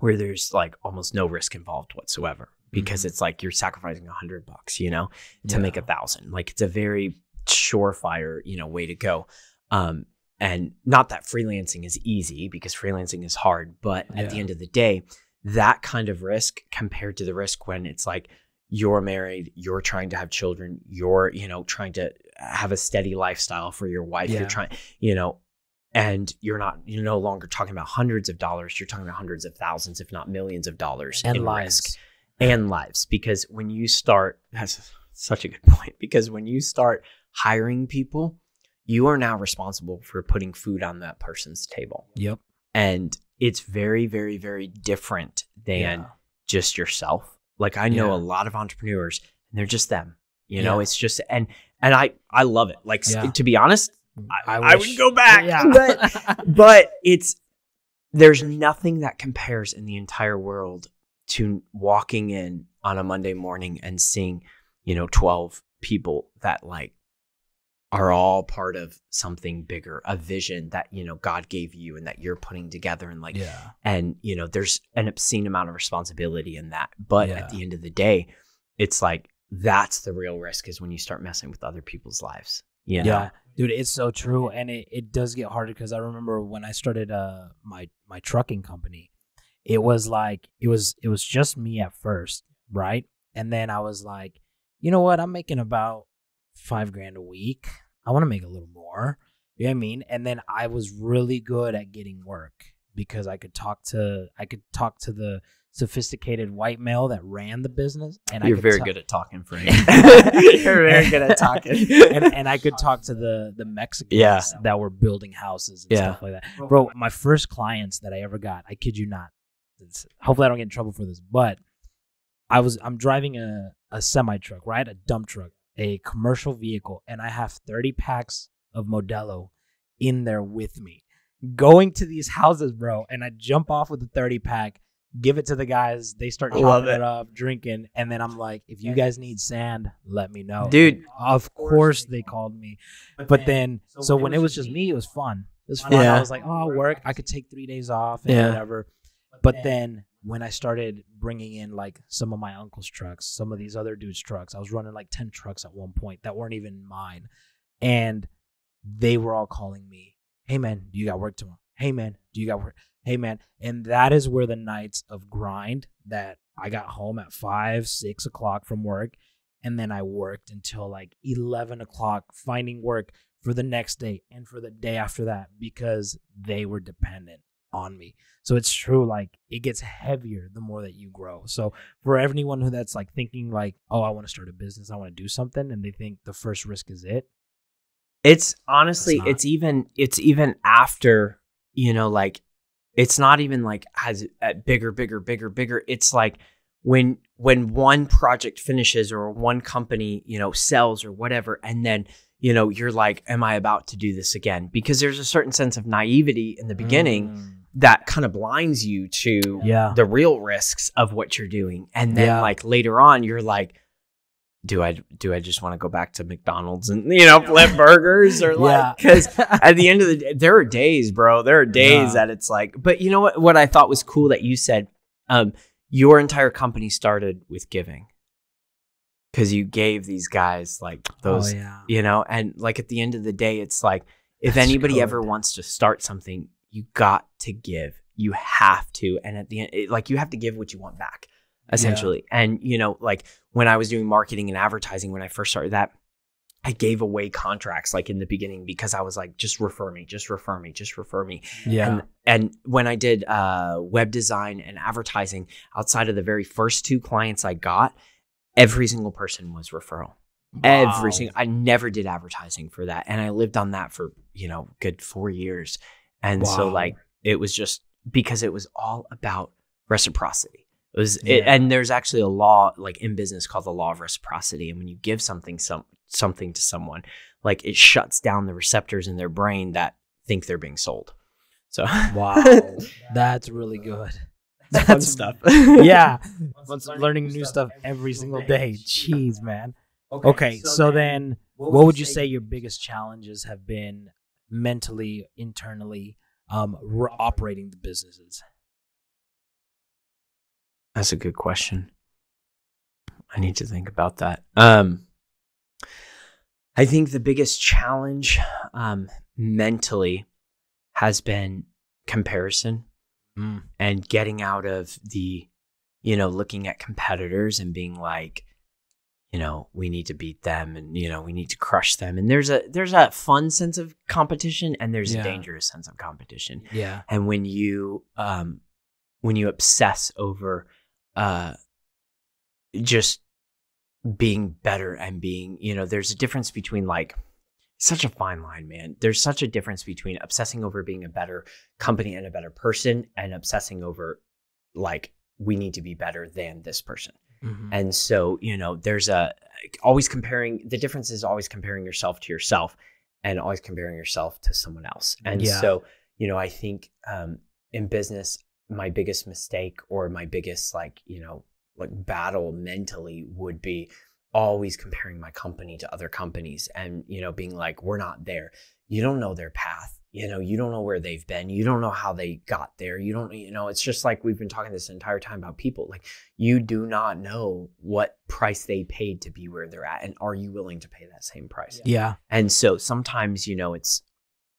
where there's like almost no risk involved whatsoever because Mhm. it's like you're sacrificing a hundred bucks, you know, to Yeah. make a thousand. Like it's a very surefire, you know, way to go. Um, and not that freelancing is easy because freelancing is hard, but at the end of the day, that kind of risk compared to the risk when it's like you're married, you're trying to have children, you're, you know, trying to have a steady lifestyle for your wife, Yeah. you're trying, you know, and you're not, you're no longer talking about hundreds of dollars, you're talking about hundreds of thousands, if not millions of dollars And in lives. risk and lives because when you start that's such a good point because when you start hiring people you are now responsible for putting food on that person's table Yep. and it's very very very different than Yeah. just yourself like i know Yeah. a lot of entrepreneurs and they're just them you know Yeah. it's just and and i i love it like to be honest mm, I, I wish- would go back but but it's there's nothing that compares in the entire world to walking in on a Monday morning and seeing, you know, 12 people that like are all part of something bigger, a vision that, you know, God gave you and that you're putting together and like yeah. and you know, there's an obscene amount of responsibility in that. But Yeah. at the end of the day, it's like that's the real risk is when you start messing with other people's lives. You know? Yeah, dude, it's so true, and it, it does get harder because I remember when I started uh my my trucking company, it was like it was it was just me at first, right? And then I was like, you know what? I'm making about five grand a week. I want to make a little more. You know what I mean? And then I was really good at getting work because I could talk to I could talk to the sophisticated white male that ran the business, and I You're could very ta- good at talking, Frank. You're very good at talking. and, and I could talk to the the Mexicans Yeah. that were building houses and Yeah. stuff like that. Bro, my first clients that I ever got, I kid you not. it's- hopefully I don't get in trouble for this, but I was I'm driving a, a semi truck, right? A dump truck, a commercial vehicle, and I have 30 packs of Modelo in there with me. Going to these houses, bro, and I jump off with the 30 pack, give it to the guys, they start chopping it. it up, drinking, and then I'm like, if you guys need sand, let me know. Dude. Of course they called me. But then so when it was just me, it was fun. It was fun. I was like, oh, I'll work. I could take three days off and Yeah. whatever. But then when I started bringing in like some of my uncle's trucks, some of these other dudes' trucks, I was running like 10 trucks at one point that weren't even mine. And they were all calling me, hey man, do you got work tomorrow? Hey man, do you got work? Hey man. And that is where the nights of grind that I got home at five, six o'clock from work. And then I worked until like 11 o'clock finding work for the next day and for the day after that because they were dependent on me. So it's true, like it gets heavier the more that you grow. So for anyone who that's like thinking like, oh, I want to start a business, I want to do something, and they think the first risk is it. It's honestly, not. it's even it's even after you know, like it's not even like as at bigger, bigger, bigger, bigger. It's like when when one project finishes or one company you know sells or whatever, and then you know you're like, am I about to do this again? Because there's a certain sense of naivety in the beginning Mm. That kind of blinds you to Yeah. the real risks of what you're doing, and then Yeah. like later on, you're like. Do I do I just want to go back to McDonald's and you know flip burgers or like because at the end of the day, there are days, bro. There are days Yeah. that it's like, but you know what? What I thought was cool that you said, um, your entire company started with giving because you gave these guys like those, oh, yeah. you know, and like at the end of the day, it's like if That's anybody ever wants to start something, you got to give. You have to, and at the end, it, like you have to give what you want back, essentially. And you know, like when I was doing marketing and advertising when I first started that. I gave away contracts like in the beginning because I was like, just refer me, just refer me, just refer me. Yeah. And and when I did uh, web design and advertising, outside of the very first two clients I got, every single person was referral. Wow. Every single. I never did advertising for that, and I lived on that for you know good four years. And so like it was just because it was all about reciprocity. It was, it, and there's actually a law like in business called the law of reciprocity. And when you give something some something to someone, like it shuts down the receptors in their brain that think they're being sold. So Wow. That's really good. It's fun stuff. yeah. Once learning new stuff every single day. Jeez, man. Okay, so then what would you say your biggest challenges have been mentally, internally, um, r- operating the businesses? That's a good question. I need to think about that. Um, I think the biggest challenge um, mentally has been comparison Mm. and getting out of the, you know, looking at competitors and being like, you know, we need to beat them and you know we need to crush them. And there's a there's a fun sense of competition and there's Yeah. a dangerous sense of competition Yeah. and when you um when you obsess over uh just being better and being you know there's a difference between like such a fine line man there's such a difference between obsessing over being a better company and a better person and obsessing over like we need to be better than this person Mhm. and so, you know, there's a always comparing the difference is always comparing yourself to yourself and always comparing yourself to someone else. And Yeah. so, you know, I think um, in business, my biggest mistake or my biggest like, you know, like battle mentally would be always comparing my company to other companies and, you know, being like, we're not there. You don't know their path. You know, you don't know where they've been. You don't know how they got there. You don't, you know, it's just like we've been talking this entire time about people. Like, you do not know what price they paid to be where they're at and are you willing to pay that same price Yeah. and so sometimes you know it's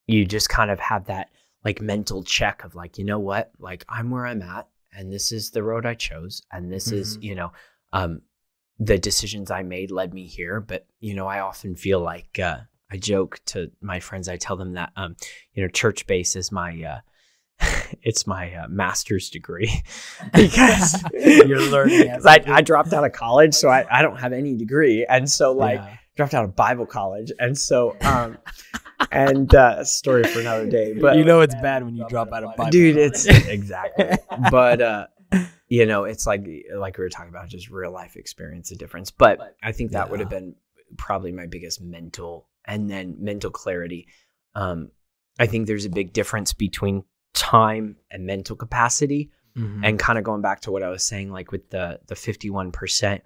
you just kind of have that like mental check of like you know what like i'm where i'm at and this is the road i chose and this is Mhm. you know um the decisions i made led me here but you know i often feel like uh i joke to my friends i tell them that um you know church base is my uh it's my uh, master's degree because You're learning I. I dropped out of college, so I, I don't have any degree, and so like Yeah. dropped out of Bible college, and so um, and uh, story for another day. But you know it's bad when you drop out of Bible dude college. it's exactly but uh you know it's like like we were talking about just real life experience the difference but i think that would have been probably my biggest mental and then mental clarity um i think there's a big difference between time and mental capacity Mhm. and kind of going back to what i was saying like with the the 51%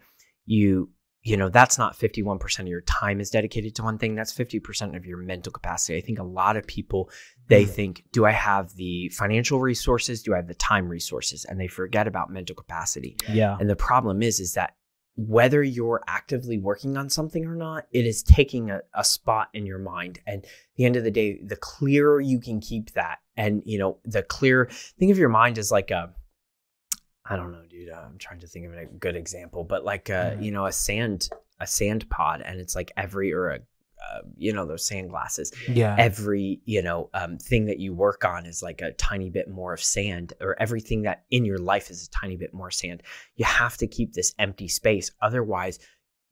you you know that's not 51% of your time is dedicated to one thing that's 50% of your mental capacity i think a lot of people they Mhm. think do i have the financial resources do i have the time resources and they forget about mental capacity yeah. and the problem is is that whether you're actively working on something or not it is taking a, a spot in your mind and at the end of the day the clearer you can keep that and you know the clear think of your mind as like a i don't know dude i'm trying to think of a good example but like uh Mhm. you know a sand a sand pod and it's like every or a uh, you know those sand glasses Yeah. every you know um, thing that you work on is like a tiny bit more of sand or everything that in your life is a tiny bit more sand you have to keep this empty space otherwise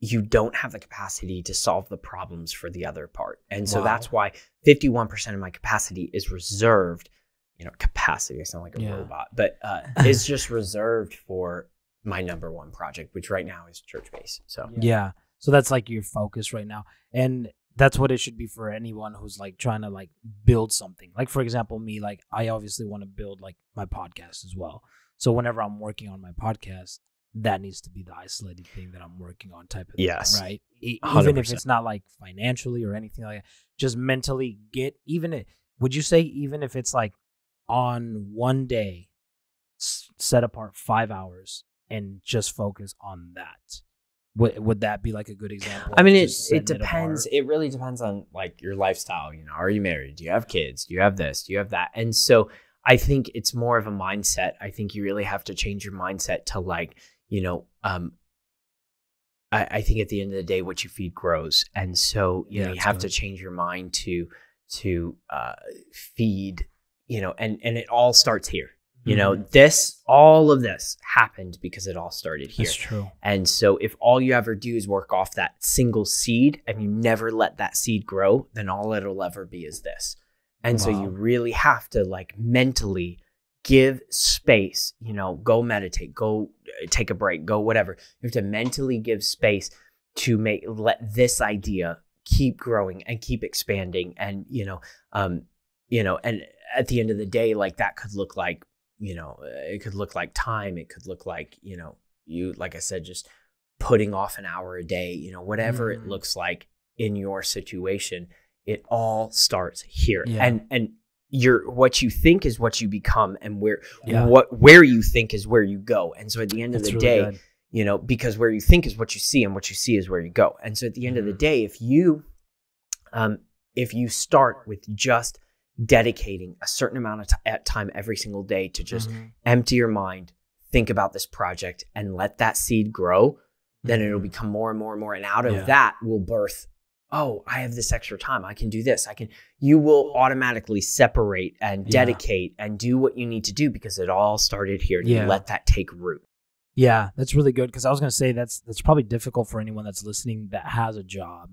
you don't have the capacity to solve the problems for the other part and so Wow. that's why 51% of my capacity is reserved you know capacity i sound like a Yeah. robot but uh, is just reserved for my number one project which right now is church base so Yeah. So that's like your focus right now. And that's what it should be for anyone who's like trying to like build something. Like for example, me, like I obviously want to build like my podcast as well. So whenever I'm working on my podcast, that needs to be the isolated thing that I'm working on type of thing, Yes. right? Even if 100%. it's not like financially or anything like that, just mentally get even it. Would you say even if it's like on one day, set apart five hours and just focus on that? Would would that be like a good example? I mean, it it depends. apart? It really depends on like your lifestyle. You know, are you married? Do you have kids? Do you have this? Do you have that? And so I think it's more of a mindset. I think you really have to change your mindset to like, you know, um, I, I think at the end of the day, what you feed grows, and so you Yeah, know you have to change your mind to to uh, feed. You know, and and it all starts here. You know, Mhm. this all of this happened because it all started here. That's true. And so, if all you ever do is work off that single seed and you never let that seed grow, then all it'll ever be is this. And so, you really have to like mentally give space, you know, go meditate, go uh, take a break, go whatever. You have to mentally give space to make let this idea keep growing and keep expanding. And, you know, um, you know, and at the end of the day, like that could look like you know, uh, it could look like time. It could look like, you know, you, like I said, just putting off an hour a day, you know, whatever it Mm. looks like in your situation, it all starts here. Yeah. And, and, your what you think is what you become and where Yeah. what where you think is where you go and so at the end That's of the really day good. you know because where you think is what you see and what you see is where you go and so at the end of the Mhm. day if you um if you start with just dedicating a certain amount of t- time every single day to just Mhm. empty your mind think about this project and let that seed grow then it'll Mhm. become more and more and more and out of Yeah. that will birth oh i have this extra time i can do this i can you will automatically separate and Yeah. dedicate and do what you need to do because it all started here and Yeah. you let that take root Yeah, that's really good because I was gonna say that's that's probably difficult for anyone that's listening that has a job,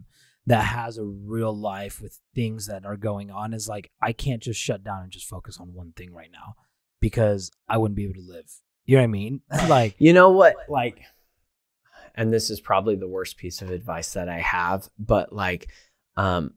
that has a real life with things that are going on. Is like I can't just shut down and just focus on one thing right now because I wouldn't be able to live. You know what I mean? like You know what? Like, and this is probably the worst piece of advice that I have, but like, um,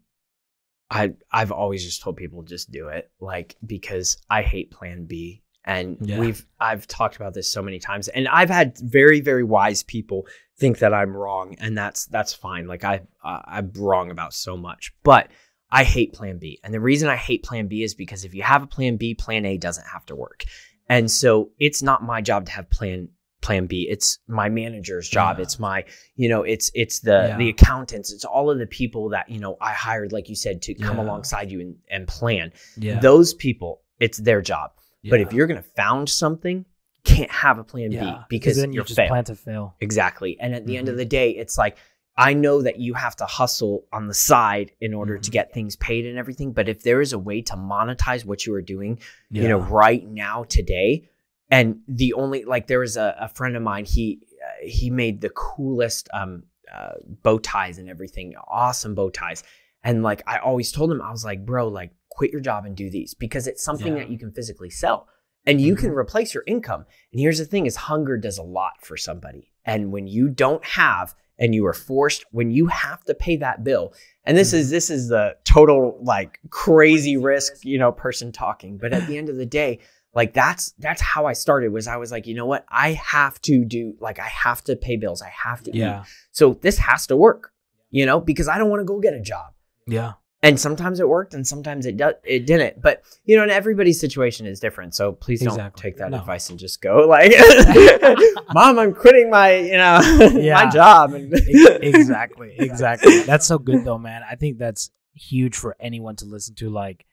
I I've always just told people just do it, like because I hate Plan B, and Yeah. we've I've talked about this so many times, and I've had very very wise people think that I'm wrong, and that's that's fine. Like I uh, I'm wrong about so much, but I hate Plan B, and the reason I hate Plan B is because if you have a Plan B, Plan A doesn't have to work. And so it's not my job to have plan plan B. It's my manager's job. Yeah. It's my, you know, it's it's the Yeah. the accountants. It's all of the people that, you know, I hired, like you said, to come Yeah. alongside you and, and plan. yeah, Those people, it's their job. But if you're gonna found something, can't have a plan yeah, B because then you you're just fail. plan to fail. Exactly. And at the end of Mhm. the day, it's like I know that you have to hustle on the side in order to Mhm. get things paid and everything. But if there is a way to monetize what you are doing, yeah. you know, right now today, and the only like there was a, a friend of mine, he uh, he made the coolest um uh, bow ties and everything, awesome bow ties, and like I always told him, I was like, bro, like quit your job and do these because it's something Yeah. that you can physically sell and you can mm-hmm. replace your income. And here's the thing: is hunger does a lot for somebody, and when you don't have and you are forced when you have to pay that bill and this mm-hmm. is this is the total like crazy risk you know person talking but at the end of the day like that's that's how i started was i was like you know what i have to do like i have to pay bills i have to eat. yeah. so this has to work you know because i don't want to go get a job Yeah. And sometimes it worked and sometimes it do- it didn't but you know and everybody's situation is different so please don't Exactly. take that No. advice and just go like mom i'm quitting my you know Yeah. my job and exactly. Exactly. That's so good though, man. I think that's huge for anyone to listen to. Like,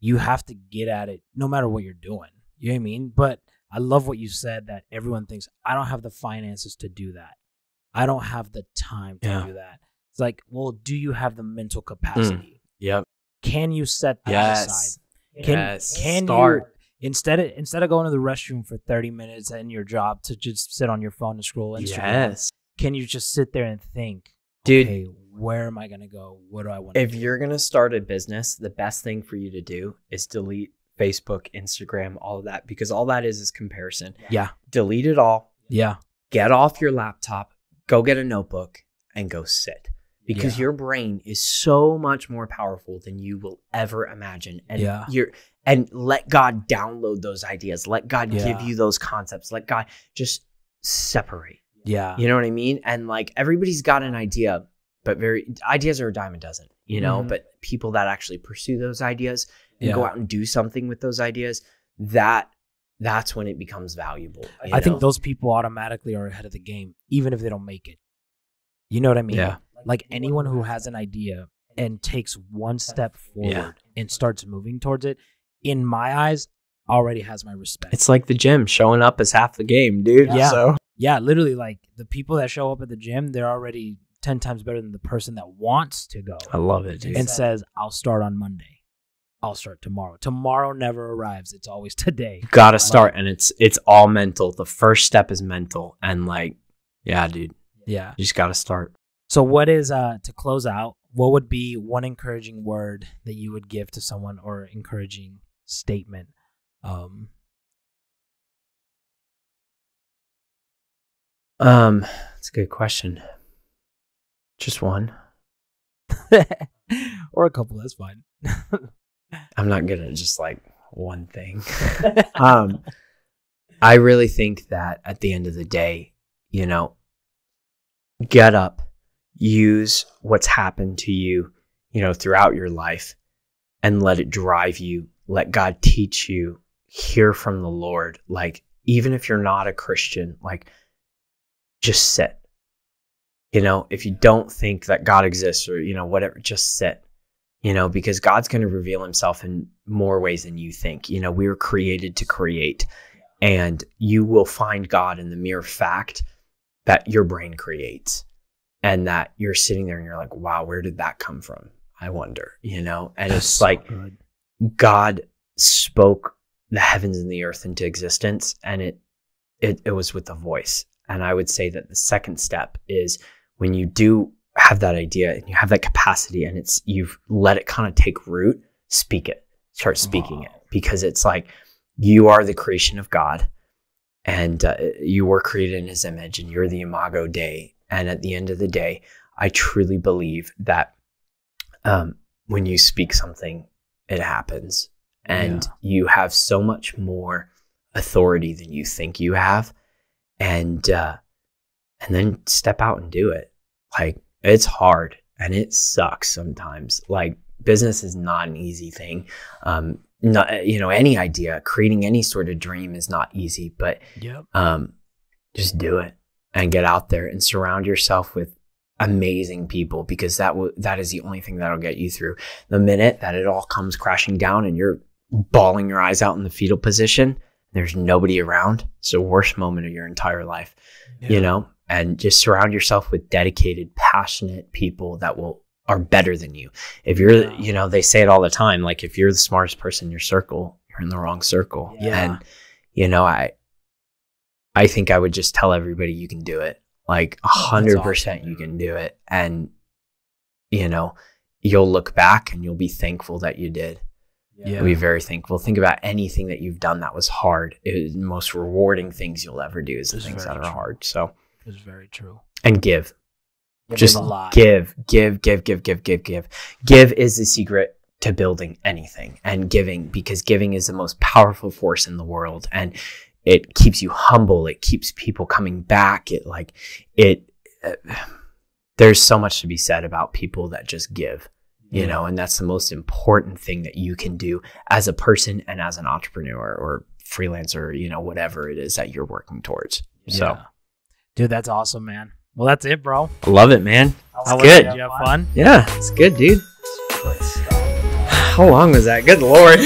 you have to get at it no matter what you're doing. You know what I mean? But I love what you said that everyone thinks I don't have the finances to do that. I don't have the time to Yeah. do that. It's like, well, do you have the mental capacity? Yep Can you set that yes aside? Can yes can start you instead of instead of going to the restroom for 30 minutes in your job to just sit on your phone and scroll Instagram? yes Can you just sit there and think, Dude. okay, where am I gonna go? What do I want? if you're going to start a business the best thing for you to do is delete facebook instagram all of that because all that is is comparison yeah, delete it all yeah, get off your laptop, go get a notebook, and go sit. Because Yeah. your brain is so much more powerful than you will ever imagine. And Yeah. you're and let God download those ideas. Let God give you those concepts. Let God just separate. yeah, You know what I mean? And like everybody's got an idea, but very ideas are a dime a dozen, you know, Mhm. but people that actually pursue those ideas and go out and do something with those ideas, that that's when it becomes valuable. I think those people automatically are ahead of the game, even if they don't make it. You know what I mean? Yeah. Like anyone who has an idea and takes one step forward Yeah. and starts moving towards it, in my eyes, already has my respect. It's like the gym showing up is half the game, dude. Yeah. So yeah, literally, like the people that show up at the gym, they're already ten times better than the person that wants to go. I love it, dude. and says, I'll start on Monday. I'll start tomorrow. Tomorrow never arrives. It's always today. you gotta start, and it's it's all mental. The first step is mental, and like, yeah, dude, Yeah. you just gotta start. So what is uh to close out, what would be one encouraging word that you would give to someone or encouraging statement? Um Um, that's a good question. Just one. or a couple, that's fine. I'm not good at just like one thing. um, I really think that at the end of the day, you know, get up, use what's happened to you, you know, throughout your life and let it drive you. Let God teach you, hear from the Lord. Like, even if you're not a Christian, like, just sit. You know, if you don't think that God exists or, you know, whatever, just sit you know, because God's going to reveal himself in more ways than you think. You know, we were created to create, and you will find God in the mere fact that your brain creates and that you're sitting there and you're like, wow, where did that come from? I wonder, you know, and That's it's like good. God spoke the heavens and the earth into existence, and it, it, it was with a voice. And I would say that the second step is when you do have that idea and you have that capacity and it's you've let it kind of take root speak it start speaking it because it's like you are the creation of god and uh, you were created in his image and you're the imago dei and at the end of the day i truly believe that um, when you speak something it happens and you have so much more authority than you think you have and uh, and then step out and do it like it's hard and it sucks sometimes. Like business is not an easy thing. Um, not you know any idea creating any sort of dream is not easy, but Yep. um, just do it and get out there and surround yourself with amazing people because that will that is the only thing that'll get you through. The minute that it all comes crashing down and you're bawling your eyes out in the fetal position, there's nobody around. It's the worst moment of your entire life you know and just surround yourself with dedicated, passionate people that will are better than you. If you're, Yeah. you know, they say it all the time. Like if you're the smartest person in your circle, you're in the wrong circle. Yeah. And you know, I, I think I would just tell everybody you can do it. Like a hundred percent you can do it, and you know, you'll look back and you'll be thankful that you did. Yeah. You'll be very thankful. Think about anything that you've done that was hard. It was the most rewarding things you'll ever do is the That's things that are true. hard. So It's very true. and give Give just a lot. give, give, give, give, give, give, give. Give is the secret to building anything and giving because giving is the most powerful force in the world and it keeps you humble. It keeps people coming back. It like it. Uh, there's so much to be said about people that just give, you know, and that's the most important thing that you can do as a person and as an entrepreneur or freelancer, you know, whatever it is that you're working towards. So Yeah. dude, that's awesome, man. Well, that's it, bro. love it, man. it's good. it? Did you have fun? Yeah, it's good, dude. How long was that? Good lord.